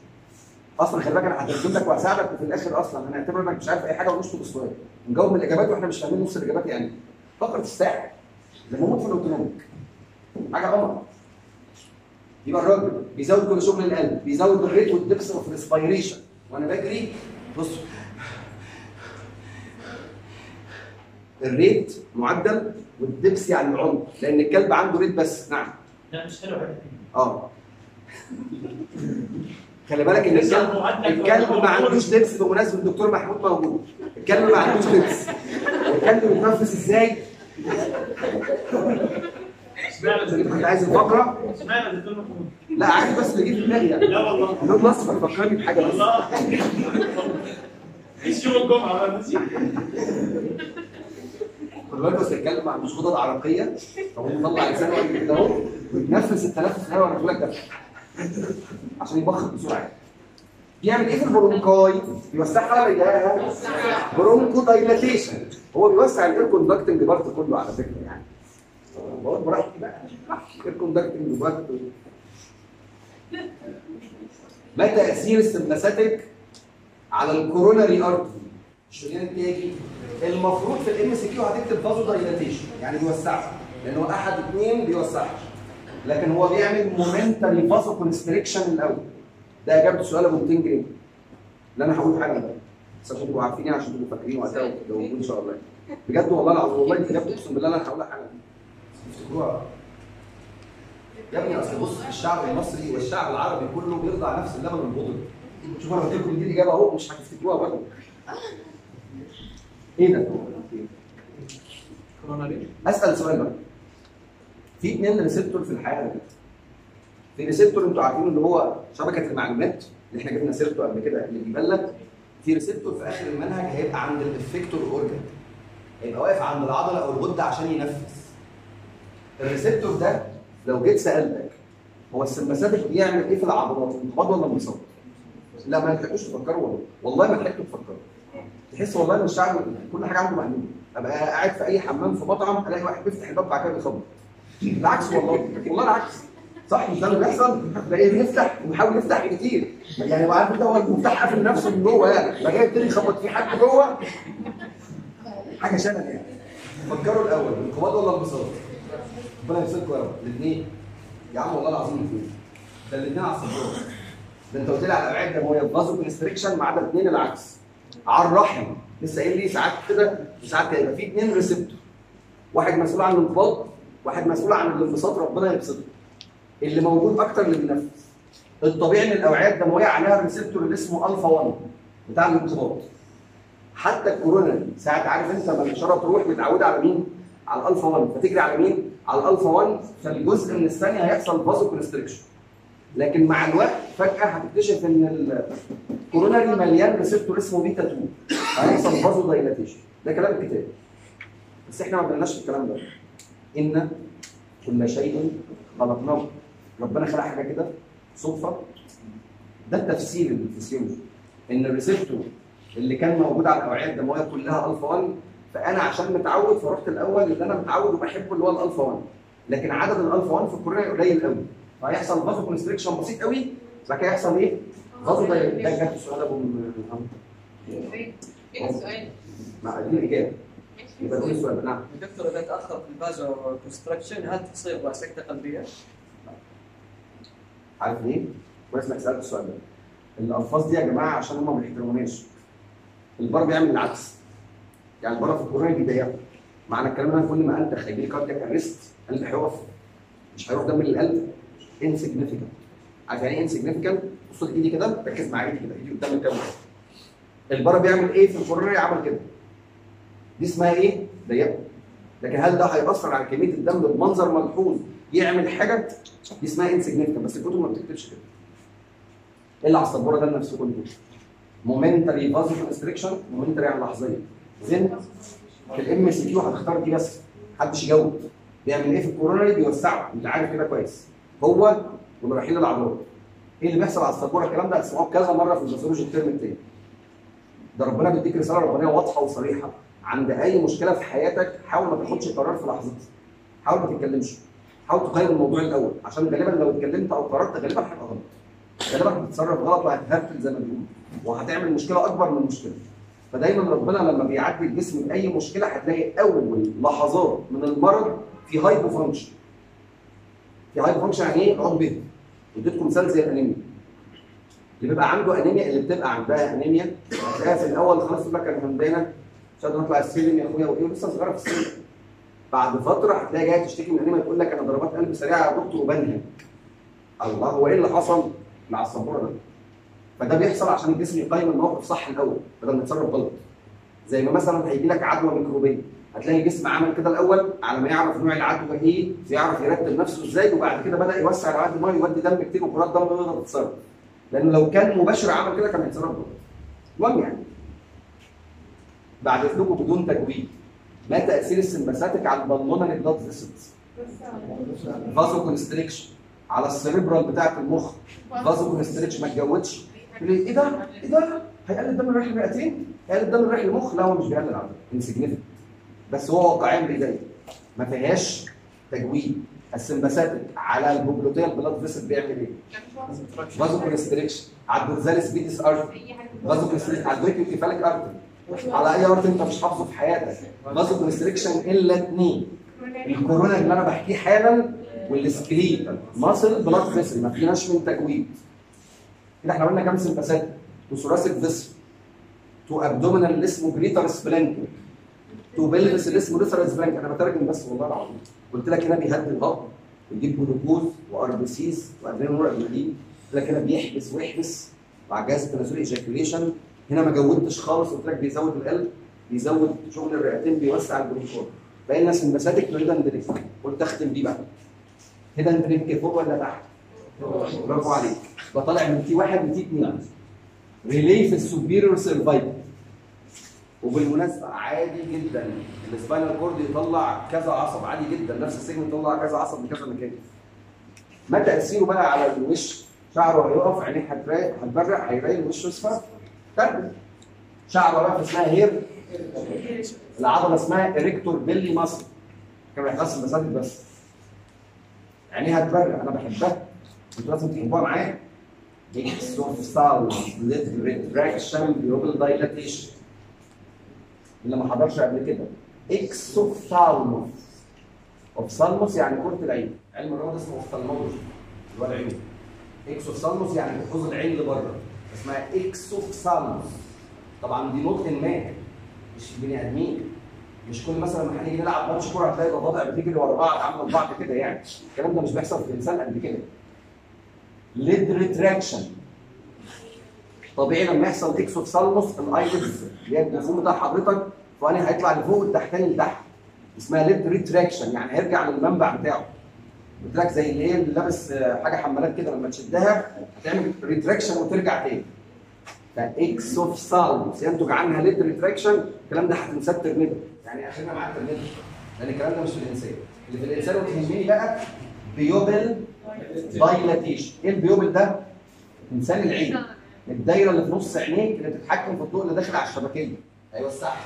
أصلا خلي بالك أنا هترجم لك وهساعدك وفي الآخر أصلا هنعتبر إنك مش عارف أي حاجة ونشطب السؤال نجاوب من الإجابات وإحنا مش فاهمين نص الإجابات يعني. فقرة الساعة زي ما موت في ال autonomic حاجة قمر يبقى الراجل بيزود كل شغل القلب بيزود ال rate وال depth of respiration وأنا بجري بصوا الريت معدل والدبس يعني العمق لأن الكلب عنده ريت بس. نعم. لا مش حلو آه. خلي بالك إن الكلب الكلب ما عندوش دبس بمناسبة الدكتور محمود موجود. الكلب ما عندوش دبس. الكلب بيتنفس إزاي؟ انت عايز الفقرة؟ لا عايز بس اللي يجي في دماغي يعني. لا والله. اللون الأصفر فكرني بحاجة بس. والله. إيش يوم الجمعه بقى خد بالك بس الكلب ما عندوش غدد عرقيه فهو مطلع لسانه كده أهو؟ ويتنفس التنفس اللي أنا بقول لك ده. عشان يبخر بسرعة. بيعمل إيه في ال bronchi؟ بيوسعها ولا يضيقها؟ bronchodilatation هو بيوسع ال air conducting part كله على فكرة يعني. بقول براحتي بقى. air conducting part ما تأثير ال sympathetic على ال coronary artery. شريان تاجي المفروض في ال MCQ هتكتب vasodilatation يعني بيوسعها لأن هو أحد اثنين بيوسعها. لكن هو بيعمل momentary vasoconstriction الأول. ده إجابة سؤال أبو 200 جنيه. اللي أنا هقول حاجة بس عشان تبقوا عارفين عشان تبقوا فاكرين وقتها وتجاوبوا إن شاء الله. بجد والله العظيم والله أنت جبت أقسم بالله أنا هقول حاجة. افتكروها. يا ابني أصل بص الشعب المصري والشعب العربي كله بيرضع نفس اللبن البودر شوف أنا قلت دي الإجابة أهو مش هتفتكروها برضه. إيه ده؟ أسأل سؤال بقى. في اثنين receptor في الحياة دي في receptor أنتوا عارفين اللي هو شبكة المعلومات اللي إحنا جبنا سيرته قبل كده اللي بيبلغ في receptor في آخر المنهج هيبقى عند ال effector organ هيبقى واقف عند العضلة أو الغدة عشان ينفذ الريسبتور ده لو جيت سألتك هو السمباثيك بيعمل إيه في العضلات؟ انقباض ولا انبساط؟ لا ما لحقتوش تفكروا والله. والله ما لحقتوا تفكروا. تحس والله إن الشعب كل حاجة عنده مهمومه أبقى قاعد في أي حمام في مطعم ألاقي واحد بيفتح الباب بعد كده بيخبط العكس والله. والله العكس. صح مش ده اللي بيحصل. تلاقيه بيفتح وبيحاول يفتح كتير. يعني هو عارف انت هو المفتاح قافل نفسه من جوه يعني. بقى يبتدي يخبط في حد جوه. حاجة شنن يعني. فكروا الأول. انقباض ولا انبساط؟ ربنا يمسككم يا رب. الاثنين. يا عم والله العظيم الاثنين. ده الاثنين على السبورة ده أنت قلت لي على الاوعيه الدمويه vasoconstriction ما عدا اثنين العكس. على الرحم. لسه قايل لي ساعات كده وساعات كده في اثنين receptor. واحد مسؤول عن الانقباض واحد مسؤول عن الانبساط ربنا يبسطه اللي موجود أكتر اللي بينفذ الطبيعي إن الأوعية الدموية عليها ال receptor اللي اسمه ألفا 1 بتاع الانقباض حتى ال coronary ساعات عارف أنت لما الإشارة تروح متعودة على مين؟ على الألفا 1 فتجري على مين؟ على الألفا 1 فالجزء من الثانية هيحصل vasoconstriction لكن مع الوقت فجأة هتكتشف إن ال coronary مليان receptor اسمه بيتا 2 هيحصل vasodilatation ده كلام الكتاب بس إحنا ما بنقولناش الكلام ده. إن كل شيء خلقناه. ربنا خلق حاجة كده صدفة. ده التفسير الفسيولوجي إن ال receptor اللي كان موجود على الأوعية الدموية كلها الفا 1 فأنا عشان متعود فرحت الأول اللي أنا متعود وبحبه اللي هو الالفا 1 لكن عدد الالفا 1 في ال coronary قليل قوي. فهيحصل vasoconstriction بسيط قوي بعد كده يحصل إيه؟ vaso ده ده كان السؤال أبو إيه السؤال؟ دي الإجابة يبقى ده السؤال نعم دكتور إذا تأخر في ال vaso constriction هل تصير سكته قلبية؟ عارف ليه؟ كويس إنك سألت السؤال ده. الألفاظ دي يا جماعة عشان هم ما بيحترموناش. ال para بيعمل العكس. يعني ال para في ال coronary بيضيقه. معنى الكلام ده كل ما انت خليه cardiac arrest قلبك هيقف مش هيروح دم للقلب insignificant. عارف يعني إيه insignificant؟ بص إيدي كده ركز معايا إيدي كده إيدي قدام الكاميرا. ال para بيعمل إيه في ال coronary عمل كده. دي اسمها إيه؟ ضيقة. لكن هل ده هيأثر على كمية الدم بمنظر ملحوظ يعمل حاجة دي اسمها insignificant بس الكتب ما بتكتبش كده. إيه اللي على السبوره ده لنفسكم أنتوا؟ momentary vasoconstriction momentary يعني لحظيه. زين في ال MCQ هتختار دي بس محدش يجاوب. بيعمل إيه في ال coronary بيوسعه أنت عارف كده كويس. هو والرحيل العضلات. إيه اللي بيحصل على السبورة الكلام ده اسمعوه كذا مرة في الفسيولوجي الترم التاني. ده ربنا بيديك رسالة ربانية واضحة وصريحة عند أي مشكلة في حياتك حاول ما تاخدش قرار في لحظتها. حاول ما تتكلمش. حاول تقيم الموضوع الأول عشان غالبا لو اتكلمت أو قررت غالبا هيبقى غلط. غالبا هتتصرف غلط وهتهرتل زي ما بيقولوا وهتعمل مشكلة أكبر من مشكلة. فدايما ربنا لما بيعدي الجسم بأي مشكلة هتلاقي أول لحظات من المرض في hypofunction. في hypofunction يعني إيه؟ بيض. اديتكم مثال زي الانيميا. اللي بيبقى عنده أنيميا اللي بتبقى عندها أنيميا هتلاقيها في الأول خلاص تقول لك أنا همدانه مش قادر اطلع السلم يا أخويا وإيه ولسه صغيرة في السن. بعد فترة هتلاقي جاية تشتكي من أنيميا تقول لك أنا ضربات قلب سريعة يا دكتور وبنهج. الله هو إيه اللي حصل مع السبورة ده؟ فده بيحصل عشان الجسم يقيم الموقف صح الأول بدل ما يتصرف غلط. زي ما مثلا هيجي لك عدوى ميكروبية هتلاقي الجسم عمل كده الأول على ما يعرف نوع العدوى إيه يعرف يرتب نفسه إزاي وبعد كده بدأ يوسع العدوى الميه ويودي دم كتير وكرات دم يقدر تتصرف. لأنه لو كان مباشر عمل كده كان هيتصرف غلط. المهم يعني بعد إذنكم بدون تجويد ما تأثير ال sympathetic على ال pulmonary blood vessels vasoconstriction على ال cerebral بتاعة المخ vasoconstriction ما اتجودش إيه ده؟ إيه ده؟ هيقلل الدم اللي رايح للرئتين؟ هيقلل الدم اللي رايح للمخ؟ لا هو مش بيقلل على insignificant بس هو واقعيا بيضايق ما فيهاش تجويد. ال sympathetic على ال popliteal blood vessel بيعمل إيه؟ vasoconstriction. على ال dorsalis pedis artery vasoconstriction. على ال brachiocephalic artery على أي artery أنت مش حافظه في حياتك. vasoconstriction إلا اثنين ال coronary اللي أنا بحكيه حالا وال skeletal muscle blood vessel ما فيناش من تجويد. كده إحنا قلنا كام sympathetic to thoracic viscera to abdominal اسمه greater splanchnic to pelvis اللي اسمه lesser splanchnic أنا بترجم بس والله العظيم قلت لك هنا بيهدي الهضم ويجيب جلوكوز و RBCs و adrenaline noradrenaline قلت لك هنا بيحبس ويحبس مع جهاز التناسلي ejaculation هنا ما جودتش خالص قلت لك بيزود القلب بيزود شغل الرئتين بيوسع الجلوكوز. بقينا الناس sympathetic head and neck قلت أختم بيه بقى. head and neck فوق ولا تحت؟ برافو عليك. بطلع من T واحد ل T اثنين relay في ال superior cervical وبالمناسبة عادي جدا. ال spinal cord يطلع كذا عصب عادي جدا. نفس ال segment يطلع كذا عصب من كذا مكان. ما تأثيره بقى على الوش شعره هيقف عينيه هتبرق هيرايل وشه اصفر تربل شعره بقى اسمها hair. العضلة اسمها erector pili muscle. كان بيحصل مسافه بس. عينيه هتبرق أنا بحبها. أنتوا لازم تحبوها معايا. exophthalmos lid retraction pupil dilatation اللي ما حضرش قبل كده. exophthalmos ophthalmos يعني كرة العين. علم الرياضة اسمه ophthalmology اللي هو العين. exophthalmos يعني جحوظ العين لبره اسمها exophthalmos طبعا دي نطق ما مش بني آدمين. مش كل مثلا لما هنيجي نلعب ماتش كورة هتلاقي الضفادع بتجري ورا بعض عامله بعض كده يعني. الكلام ده مش بيحصل في الإنسان قد كده. lid retraction طبيعي لما يحصل exophthalmos ال eyelids اللي هي الجفون بتاع حضرتك فوقاني هيطلع لفوق التحتاني لتحت اسمها lid retraction يعني هيرجع للمنبع بتاعه. قلت لك زي اللي هي اللي لابس آه، حاجة حمالات كده لما تشدها هتعمل retraction وترجع تاني. ف exophthalmos ينتج عنها lid retraction الكلام ده هتنساه الترم ده يعني اخرنا معاك الترميدة لأن الكلام ده مش في الإنسان. اللي في الإنسان وتهمني بقى pupil dilatation إيه ال pupil ده؟ إنسان العين. الدايرة اللي في نص عينيك اللي بتتحكم في الضوء اللي داخل على الشبكية. هيوسعها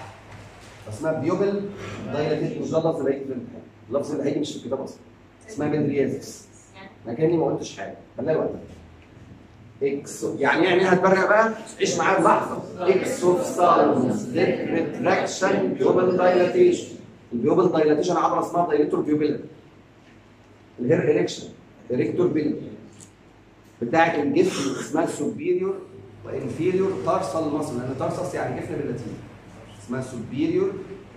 اسمها pupil dilatation مش ده اللفظ اللي هيجي في اللفظ اللي هيجي مش في الكتاب أصلا. اسمها mydriasis أنا كأني ما قلتش حاجة. خليها وقتها exo يعني يعني هتبرق بقى؟ عيش معايا اللحظه exophthalmos retraction pupil dilatation ال pupil dilatation عباره اسمها dilator pupillae ال hair erection erector pili بتاعت الجسم اسمها superior و inferior tarsal muscle لأن tarsus يعني جفن باللاتيني اسمها superior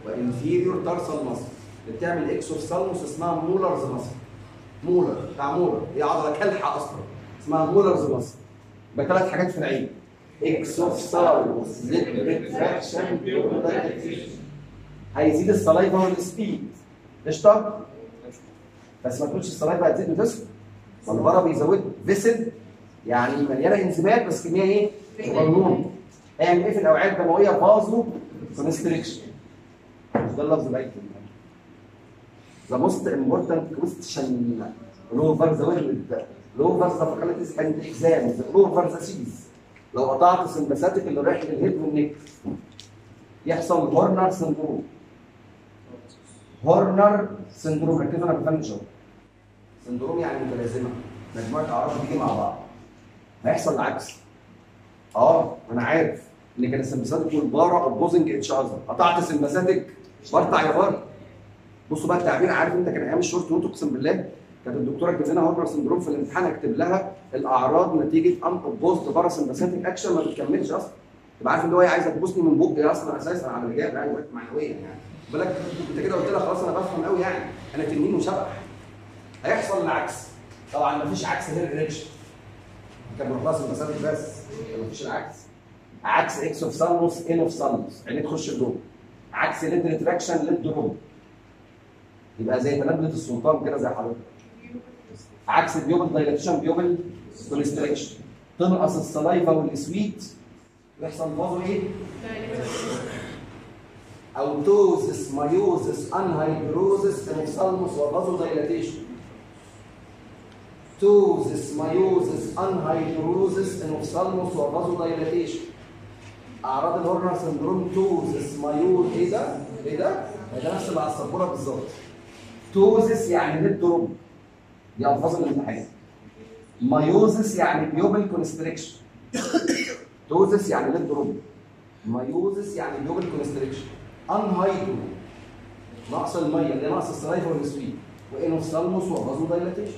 و inferior tarsal muscle. اللي بتعمل exophthalmos اسمها Müller's muscle. مولر بتاع مولر. هي عضلة كالحه أصلا. اسمها Müller's muscle. يبقى ثلاث حاجات في العين. exophthalmos retraction هيزيد ال saliva وال sweat. قشطة؟ بس ما تقولش ال saliva هتزيد وتسكت وال para بيزود viscid يعني مليانة انزيمات بس كمية إيه؟ صغنونه هيعمل إيه في الأوعية الدموية vasoconstriction ده اللفظ هيكتب The most important question over the world over the faculties and exams over the seas لو قطعت sympathetic اللي رايح لل head وال neck يحصل Horner syndrome Horner syndrome ركزوا أنا بفهم syndrome يعني متلازمة. مجموعة أعراض بتيجي مع بعض. هيحصل العكس. آه أنا عارف إن كان ال sympathetic وال para opposing each other قطعت sympathetic برطع يا para بصوا بقى التعبير عارف أنت كان أيام ال short note اقسم بالله؟ كانت الدكتورة تجيب لنا Horner syndrome في الامتحان أكتب لها الأعراض نتيجة unopposed parasympathetic action ما بتكملش أصلا. تبقى عارف إن هو عايزه تبوسني من بقي أصلا أساسا على الاجابه يعني معنويا يعني. بالك أنت كده قلت لها خلاص أنا بفهم قوي يعني. أنا تنين وشبح هيحصل العكس. طبعا مفيش عكس غير ال erection كان بنخلص المسافة بس مفيش العكس. عكس إكس اوف سالموس ان اوف سالموس عينيه تخش لجوه عكس lid retraction lid drop يبقى زي تنبلة السلطان كده زي حضرتك. عكس ال pupil dilatation pupil constriction تنقص ال saliva وال sweat. ويحصل vaso إيه؟ أو ptosis miosis anhidrosis enophthalmos و vasodilatation ptosis miosis anhidrosis enophthalmos و vasodilatation أعراض ال Horner syndrome ptosis miosis إيه ده؟ إيه ده؟ ده؟ نفس اللي على السبورة بالظبط. ptosis يعني lid drop ألفاظ الامتحان miosis يعني pupil constriction ptosis يعني lid drop miosis يعني pupil constriction anhidro نقص المية اللي نقص ال saliva وال sweat و enophthalmos و vasodilatation.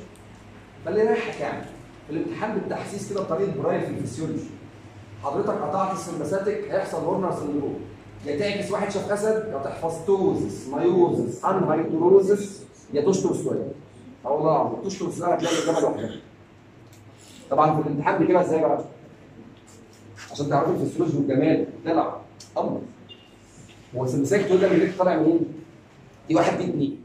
فاللي رايحك يعني الامتحان بالتحسيس كده بطريقه برايل في الفسيولوجي. حضرتك قطعت ال sympathetic هيحصل Horner syndrome يا تعكس واحد شاف أسد يا تحفظ ptosis miosis anhidrosis يا تشطب سؤال آه والله العظيم تشطب سؤال هتلاقي الاجابه لوحدها طبعا في الامتحان بيجيبها إزاي بقى؟ عشان تعرفوا الفسيولوجي والجمال طلع أمر. هو السمساك تقول ده طالع منين؟ دي واحد دي اتنين.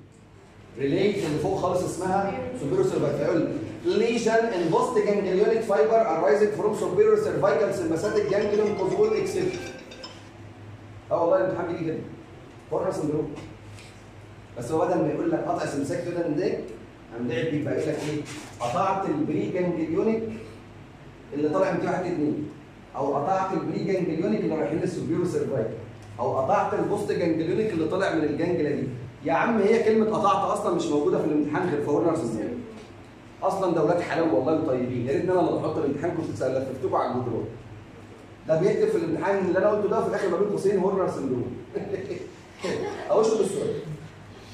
ريليت اللي فوق خالص اسمها سوبيرو سيرفايكال ليجن ان بوست جانجليونيك فايبر ارايزنج فروم سوبيرو سيرفايكال سمباثيك جانجليون كوزول اكسبت آه والله الامتحان بيجي كده. كورنر سندروم بس هو بدل ما يقول لك قطع سمساك كده من ده قام داعي بيبقى يقول لك إيه؟ قطعت البري جانجليونيك اللي طالع من واحد اتنين. أو قطعت البري جانجليونيك اللي رايحين للسوبيرو سيرفايكال أو قطعت ال postganglionic اللي طالع من ال ganglia دي. يا عم هي كلمة قطعت أصلا مش موجودة في الامتحان غير في Horner syndrome أصلا ده ولاد حلال والله طيبين. يا ريتني أنا اللي بحط الامتحان كنت لففتكم على الجدران ده بيكتب في الامتحان اللي أنا قلته ده وفي الآخر ما بين قوسين Horner syndrome أو اشطب السؤال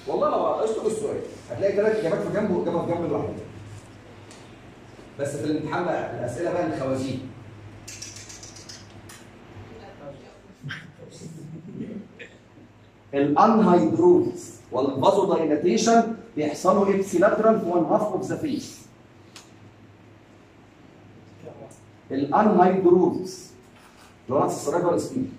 والله ما بعرف. اشطب السؤال هتلاقي ثلاث إجابات في جنبه وإجابة في جنب الواحده بس في الامتحان بقى الأسئلة بقى الخوازيق ال anhidrosis وال vasodilatation بيحصلوا ipsilateral في one half of the face ال anhidrosis اللي هو نفس ال cerebral sweat وال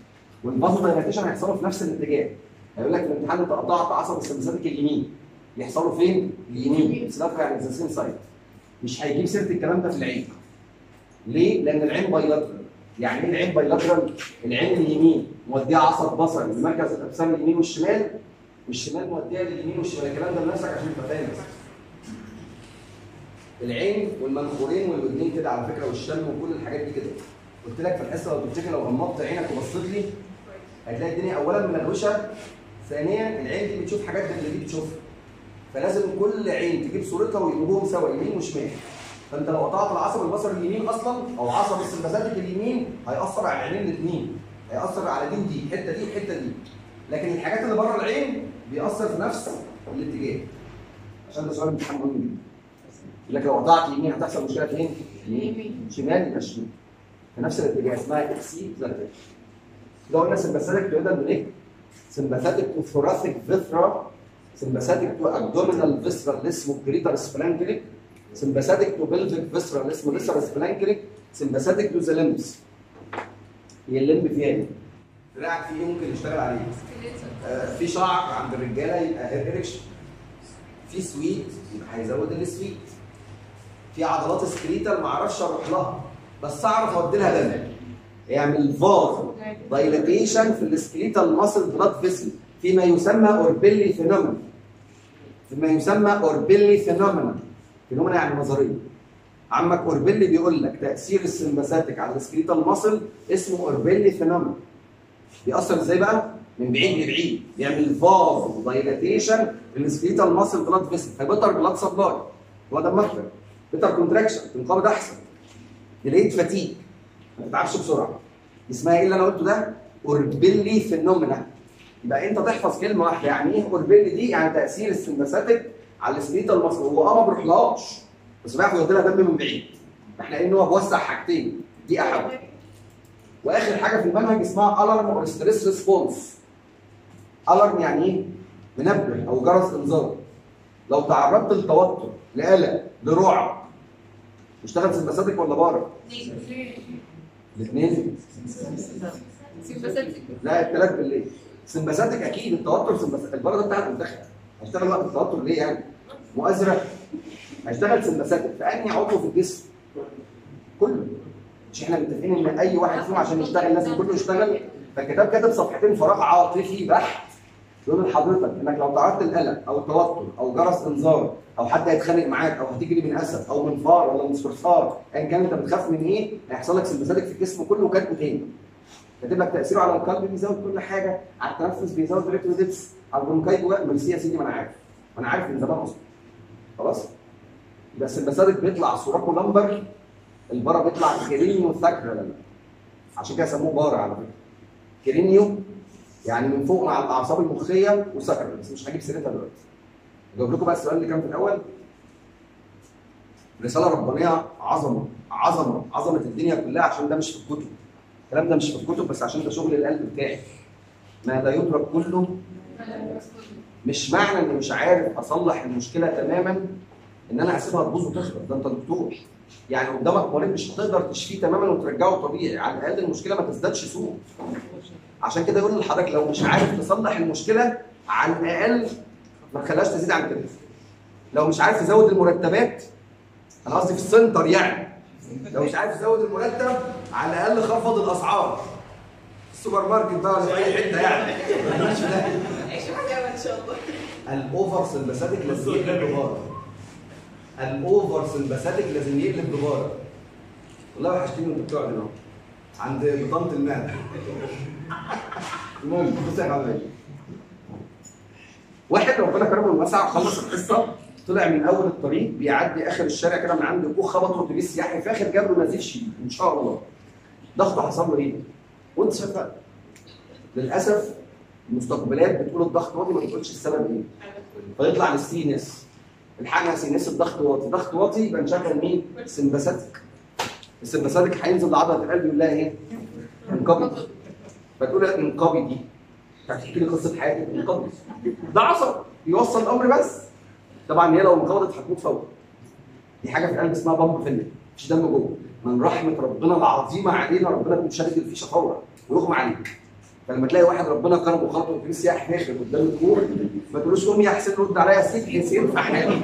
vasodilatation هيحصلوا في نفس الاتجاه. هيقول لك الامتحان انت قطعت عصب ال sympathetic اليمين. يحصلوا فين؟ اليمين. ipsilateral يعني same side مش هيجيب سيرة الكلام ده في العين. ليه؟ لأن العين بايلاترال يعني إيه العين بايلاترال؟ العين اليمين. موديه عصب بصري. لمركز الاجسام اليمين والشمال. والشمال موديه لليمين والشمال. الكلام ده لنفسك عشان تبقى فاهم. العين والمنخورين والودنين كده على فكرة والشم وكل الحاجات دي كده. قلت لك في الحصة لو تفتكر لو غمضت عينك وبصيت لي هتلاقي الدنيا اولا منغوشه ثانيا العين دي بتشوف حاجات غير اللي دي بتشوفها. فلازم كل عين تجيب صورتها ويجيبوهم سوا يمين وشمال. فأنت لو قطعت العصب البصري اليمين أصلا أو عصب ال sympathetic اليمين هيأثر على العينين الاثنين هيأثر على دي ودي الحته دي الحته دي. لكن الحاجات اللي بره العين بيأثر في نفس الاتجاه. عشان ده سؤال امتحان مهم جدا يقول لك لو قطعت يمين هتحصل مشكلة فين؟ يمين. شمال يبقى شمال. في نفس الاتجاه اسمها ipsilateral ده قلنا sympathetic to head and neck sympathetic to thoracic viscera sympathetic to abdominal viscera اللي اسمه greater splanchnic sympathetic to pelvic viscera اللي اسمه lesser splanchnic sympathetic to the limbs هي ال limb فيها إيه؟ دراعك فيه ممكن يشتغل عليه؟ آه، في شعر عند الرجالة يبقى hair erection في sweat يبقى هيزود ال sweat. في عضلات skeletal ما أعرفش أروح لها بس أعرف أودي لها دم. يعمل vaso dilatation في ال skeletal muscle blood vessel فيما يسمى Orbeli phenomena فيما يسمى Orbeli phenomena phenomena يعني نظرية. عمك Orbeli بيقول لك تأثير ال sympathetic على ال skeletal muscle اسمه Orbeli phenomena بيأثر إزاي بقى؟ من بعيد لبعيد. بيعمل vasodilatation في ال skeletal muscle blood vessel ف better blood supply هو ده المخرج better contraction تنقبض أحسن. delayed fatigue ما تتعبش بسرعة. اسمها إيه اللي أنا قلته ده؟ Orbeli phenomena يبقى أنت تحفظ كلمة واحدة. يعني إيه Orbeli دي؟ يعني تأثير ال sympathetic على ال skeletal muscle هو أه ما بيروحلهاش بس بياخد ياخد لها دم من بعيد. إحنا إن هو بيوسع حاجتين. دي أحد. وآخر حاجة في المنهج اسمها alarm or stress response alarm يعني إيه؟ منبه أو جرس إنذار. لو تعرضت لتوتر لقلق لرعب اشتغل sympathetic ولا para الاثنين. sympathetic لا الثلاث بالليل. sympathetic أكيد التوتر sympathetic ال para ده بتاع المنتخب هيشتغل وقت التوتر ليه يعني؟ مؤازرة. هيشتغل sympathetic في أنهي عضو في الجسم؟ كله. مش إحنا متفقين إن أي واحد فيهم عشان يشتغل لازم كله يشتغل. فالكتاب كاتب صفحتين فراغ عاطفي بحت. يقول لحضرتك إنك لو تعرضت للقلق أو التوتر أو جرس إنذار أو حد هيتخانق معاك أو هتجري من أسد أو من فار ولا من صرصار ايا كان أنت بتخاف من إيه؟ هيحصل لك sympathetic في الجسم كله وكاتبه تاني. كاتب لك تأثيره على القلب بيزود كل حاجة على التنفس بيزود rate و depth على ال bronchi جوه ميرسي يا سيدي ما أنا عارف. ما أنا عارف من زمان أصلا خلاص؟ يبقى ال sympathetic بيطلع thoracolumbar ال para بيطلع craniosacral عشان كده سموه para على فكرة. cranio يعني من فوق مع الاعصاب المخيه و sacral بس مش هجيب سيرتها دلوقتي. اجاوب لكم بقى السؤال اللي كان في الأول. رسالة ربانية عظمة عظمة عظمة الدنيا كلها عشان ده مش في الكتب. الكلام ده مش في الكتب بس عشان ده شغل القلب بتاعي. ما لا يدرك كله. مش معنى إني مش عارف أصلح المشكلة تماما إن أنا هسيبها تبوظ وتخرب. ده أنت دكتور. يعني قدامك مريض مش هتقدر تشفيه تماما وترجعه طبيعي. على الأقل المشكلة ما تزدادش سوء. عشان كده يقول لحضرتك لو مش عارف تصلح المشكلة على الأقل ما تخليهاش تزيد عن كده. لو مش عارف تزود المرتبات أنا قصدي في ال center يعني. لو مش عارف تزود المرتب على الأقل خفض الأسعار. السوبر ماركت بقى ولا أي حتة يعني. في ده حاجة ان شاء الله ال over sympathetic لازم بغاره الاوفر سمباثيك لازم يقلب بغاره والله وحشتني وانت بتقعد هنا. عند بطانه المعده المهم بص يا حبايبي واحد ربنا كرمه وسع خلص القصة. طلع من أول الطريق بيعدي آخر الشارع كده من عند ابوه خبط اتوبيس سياحي في آخر جاب له نزيف شديد إن شاء الله. ضغطه حصل له إيه؟ وأنت شايف. للأسف المستقبلات بتقول الضغط واطي ما بتقولش السبب إيه. فيطلع لل sense الحاجة sense الضغط واطي. ضغط واطي يبقى نشغل مين؟ sympathetic ال sympathetic هينزل لعضله القلب يقول لها إيه؟ انقبض. فتقول لها انقبضي. دي هتحكي لي قصة حياتك. انقبض. ده عصب. يوصل الأمر بس. طبعا هي لو انقبضت هتموت فورا دي حاجة في القلب اسمها pump failure مفيش دم جوه. من رحمة ربنا العظيمة علينا ربنا شادد الفيشه فورا ويغمى عليك. فلما تلاقي واحد ربنا كرمه وخلطه في سياح ناشف قدام الكور ما تقولوش قوم يا حسين رد عليا يا سيدي حسين في حالي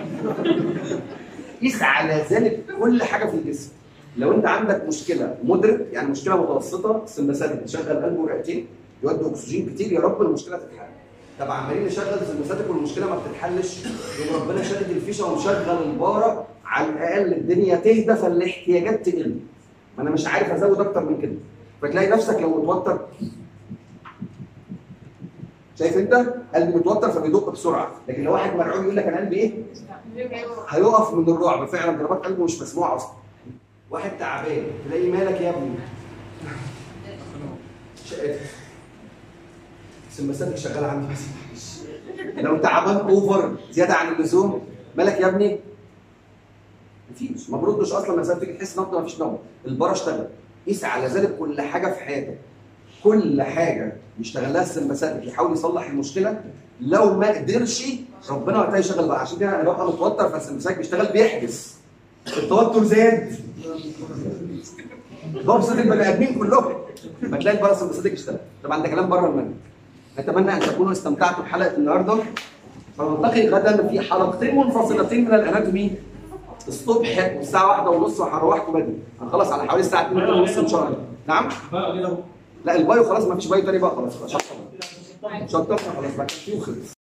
قيس على ذلك كل حاجة في الجسم. لو أنت عندك مشكلة مدرك يعني مشكلة متوسطة السمباثيك بتشغل قلب ورئتين يودي أكسجين كتير يا رب المشكلة تتحل. طب عمالين نشغل السمباثيك والمشكلة ما بتتحلش. يقوم ربنا شادد الفيشة ومشغل البارة على الأقل الدنيا تهدى فالاحتياجات تقل. ما أنا مش عارف أزود أكتر من كده. فتلاقي نفسك لو متوتر شايف انت؟ قلبي متوتر فبيدق بسرعة. لكن لو واحد مرعوب يقول لك أنا قلبي إيه؟ هيقف من الرعب. فعلا ضربات قلبه مش مسموعة أصلا. واحد تعبان. تلاقي مالك يا ابني؟ شقتك السمباثيك شغالة عندي بس. لو تعبان أوفر زيادة عن اللزوم مالك يا ابني؟ مفيش. ما بردش أصلا. لما تيجي تحس نبض مفيش نبض البره اشتغل قيس على ذلك كل حاجة في حياتك. كل حاجة يشتغل لها السمباثيك يحاول يصلح المشكلة. لو ما قدرش ربنا وقتها يشغل بقى. عشان كده أنا ببقى متوتر فالسمباثيك بيشتغل بيحبس. التوتر زاد. ببسط البني آدمين كلهم. فتلاقي الباراسمباثيك اشتغل. طبعا ده كلام بره المنهج. أتمنى أن تكونوا استمتعتوا بحلقة النهارده. فنلتقي غدا في حلقتين منفصلتين من الأناتومي. الصبح والساعة واحدة ونص وهروحكم بدري. هنخلص على حوالي الساعة 2 ونص إن شاء الله. نعم؟ لا البايو خلاص ما فيش بايو تاني بقى خلاص شطبنا خلاص بقى وخلص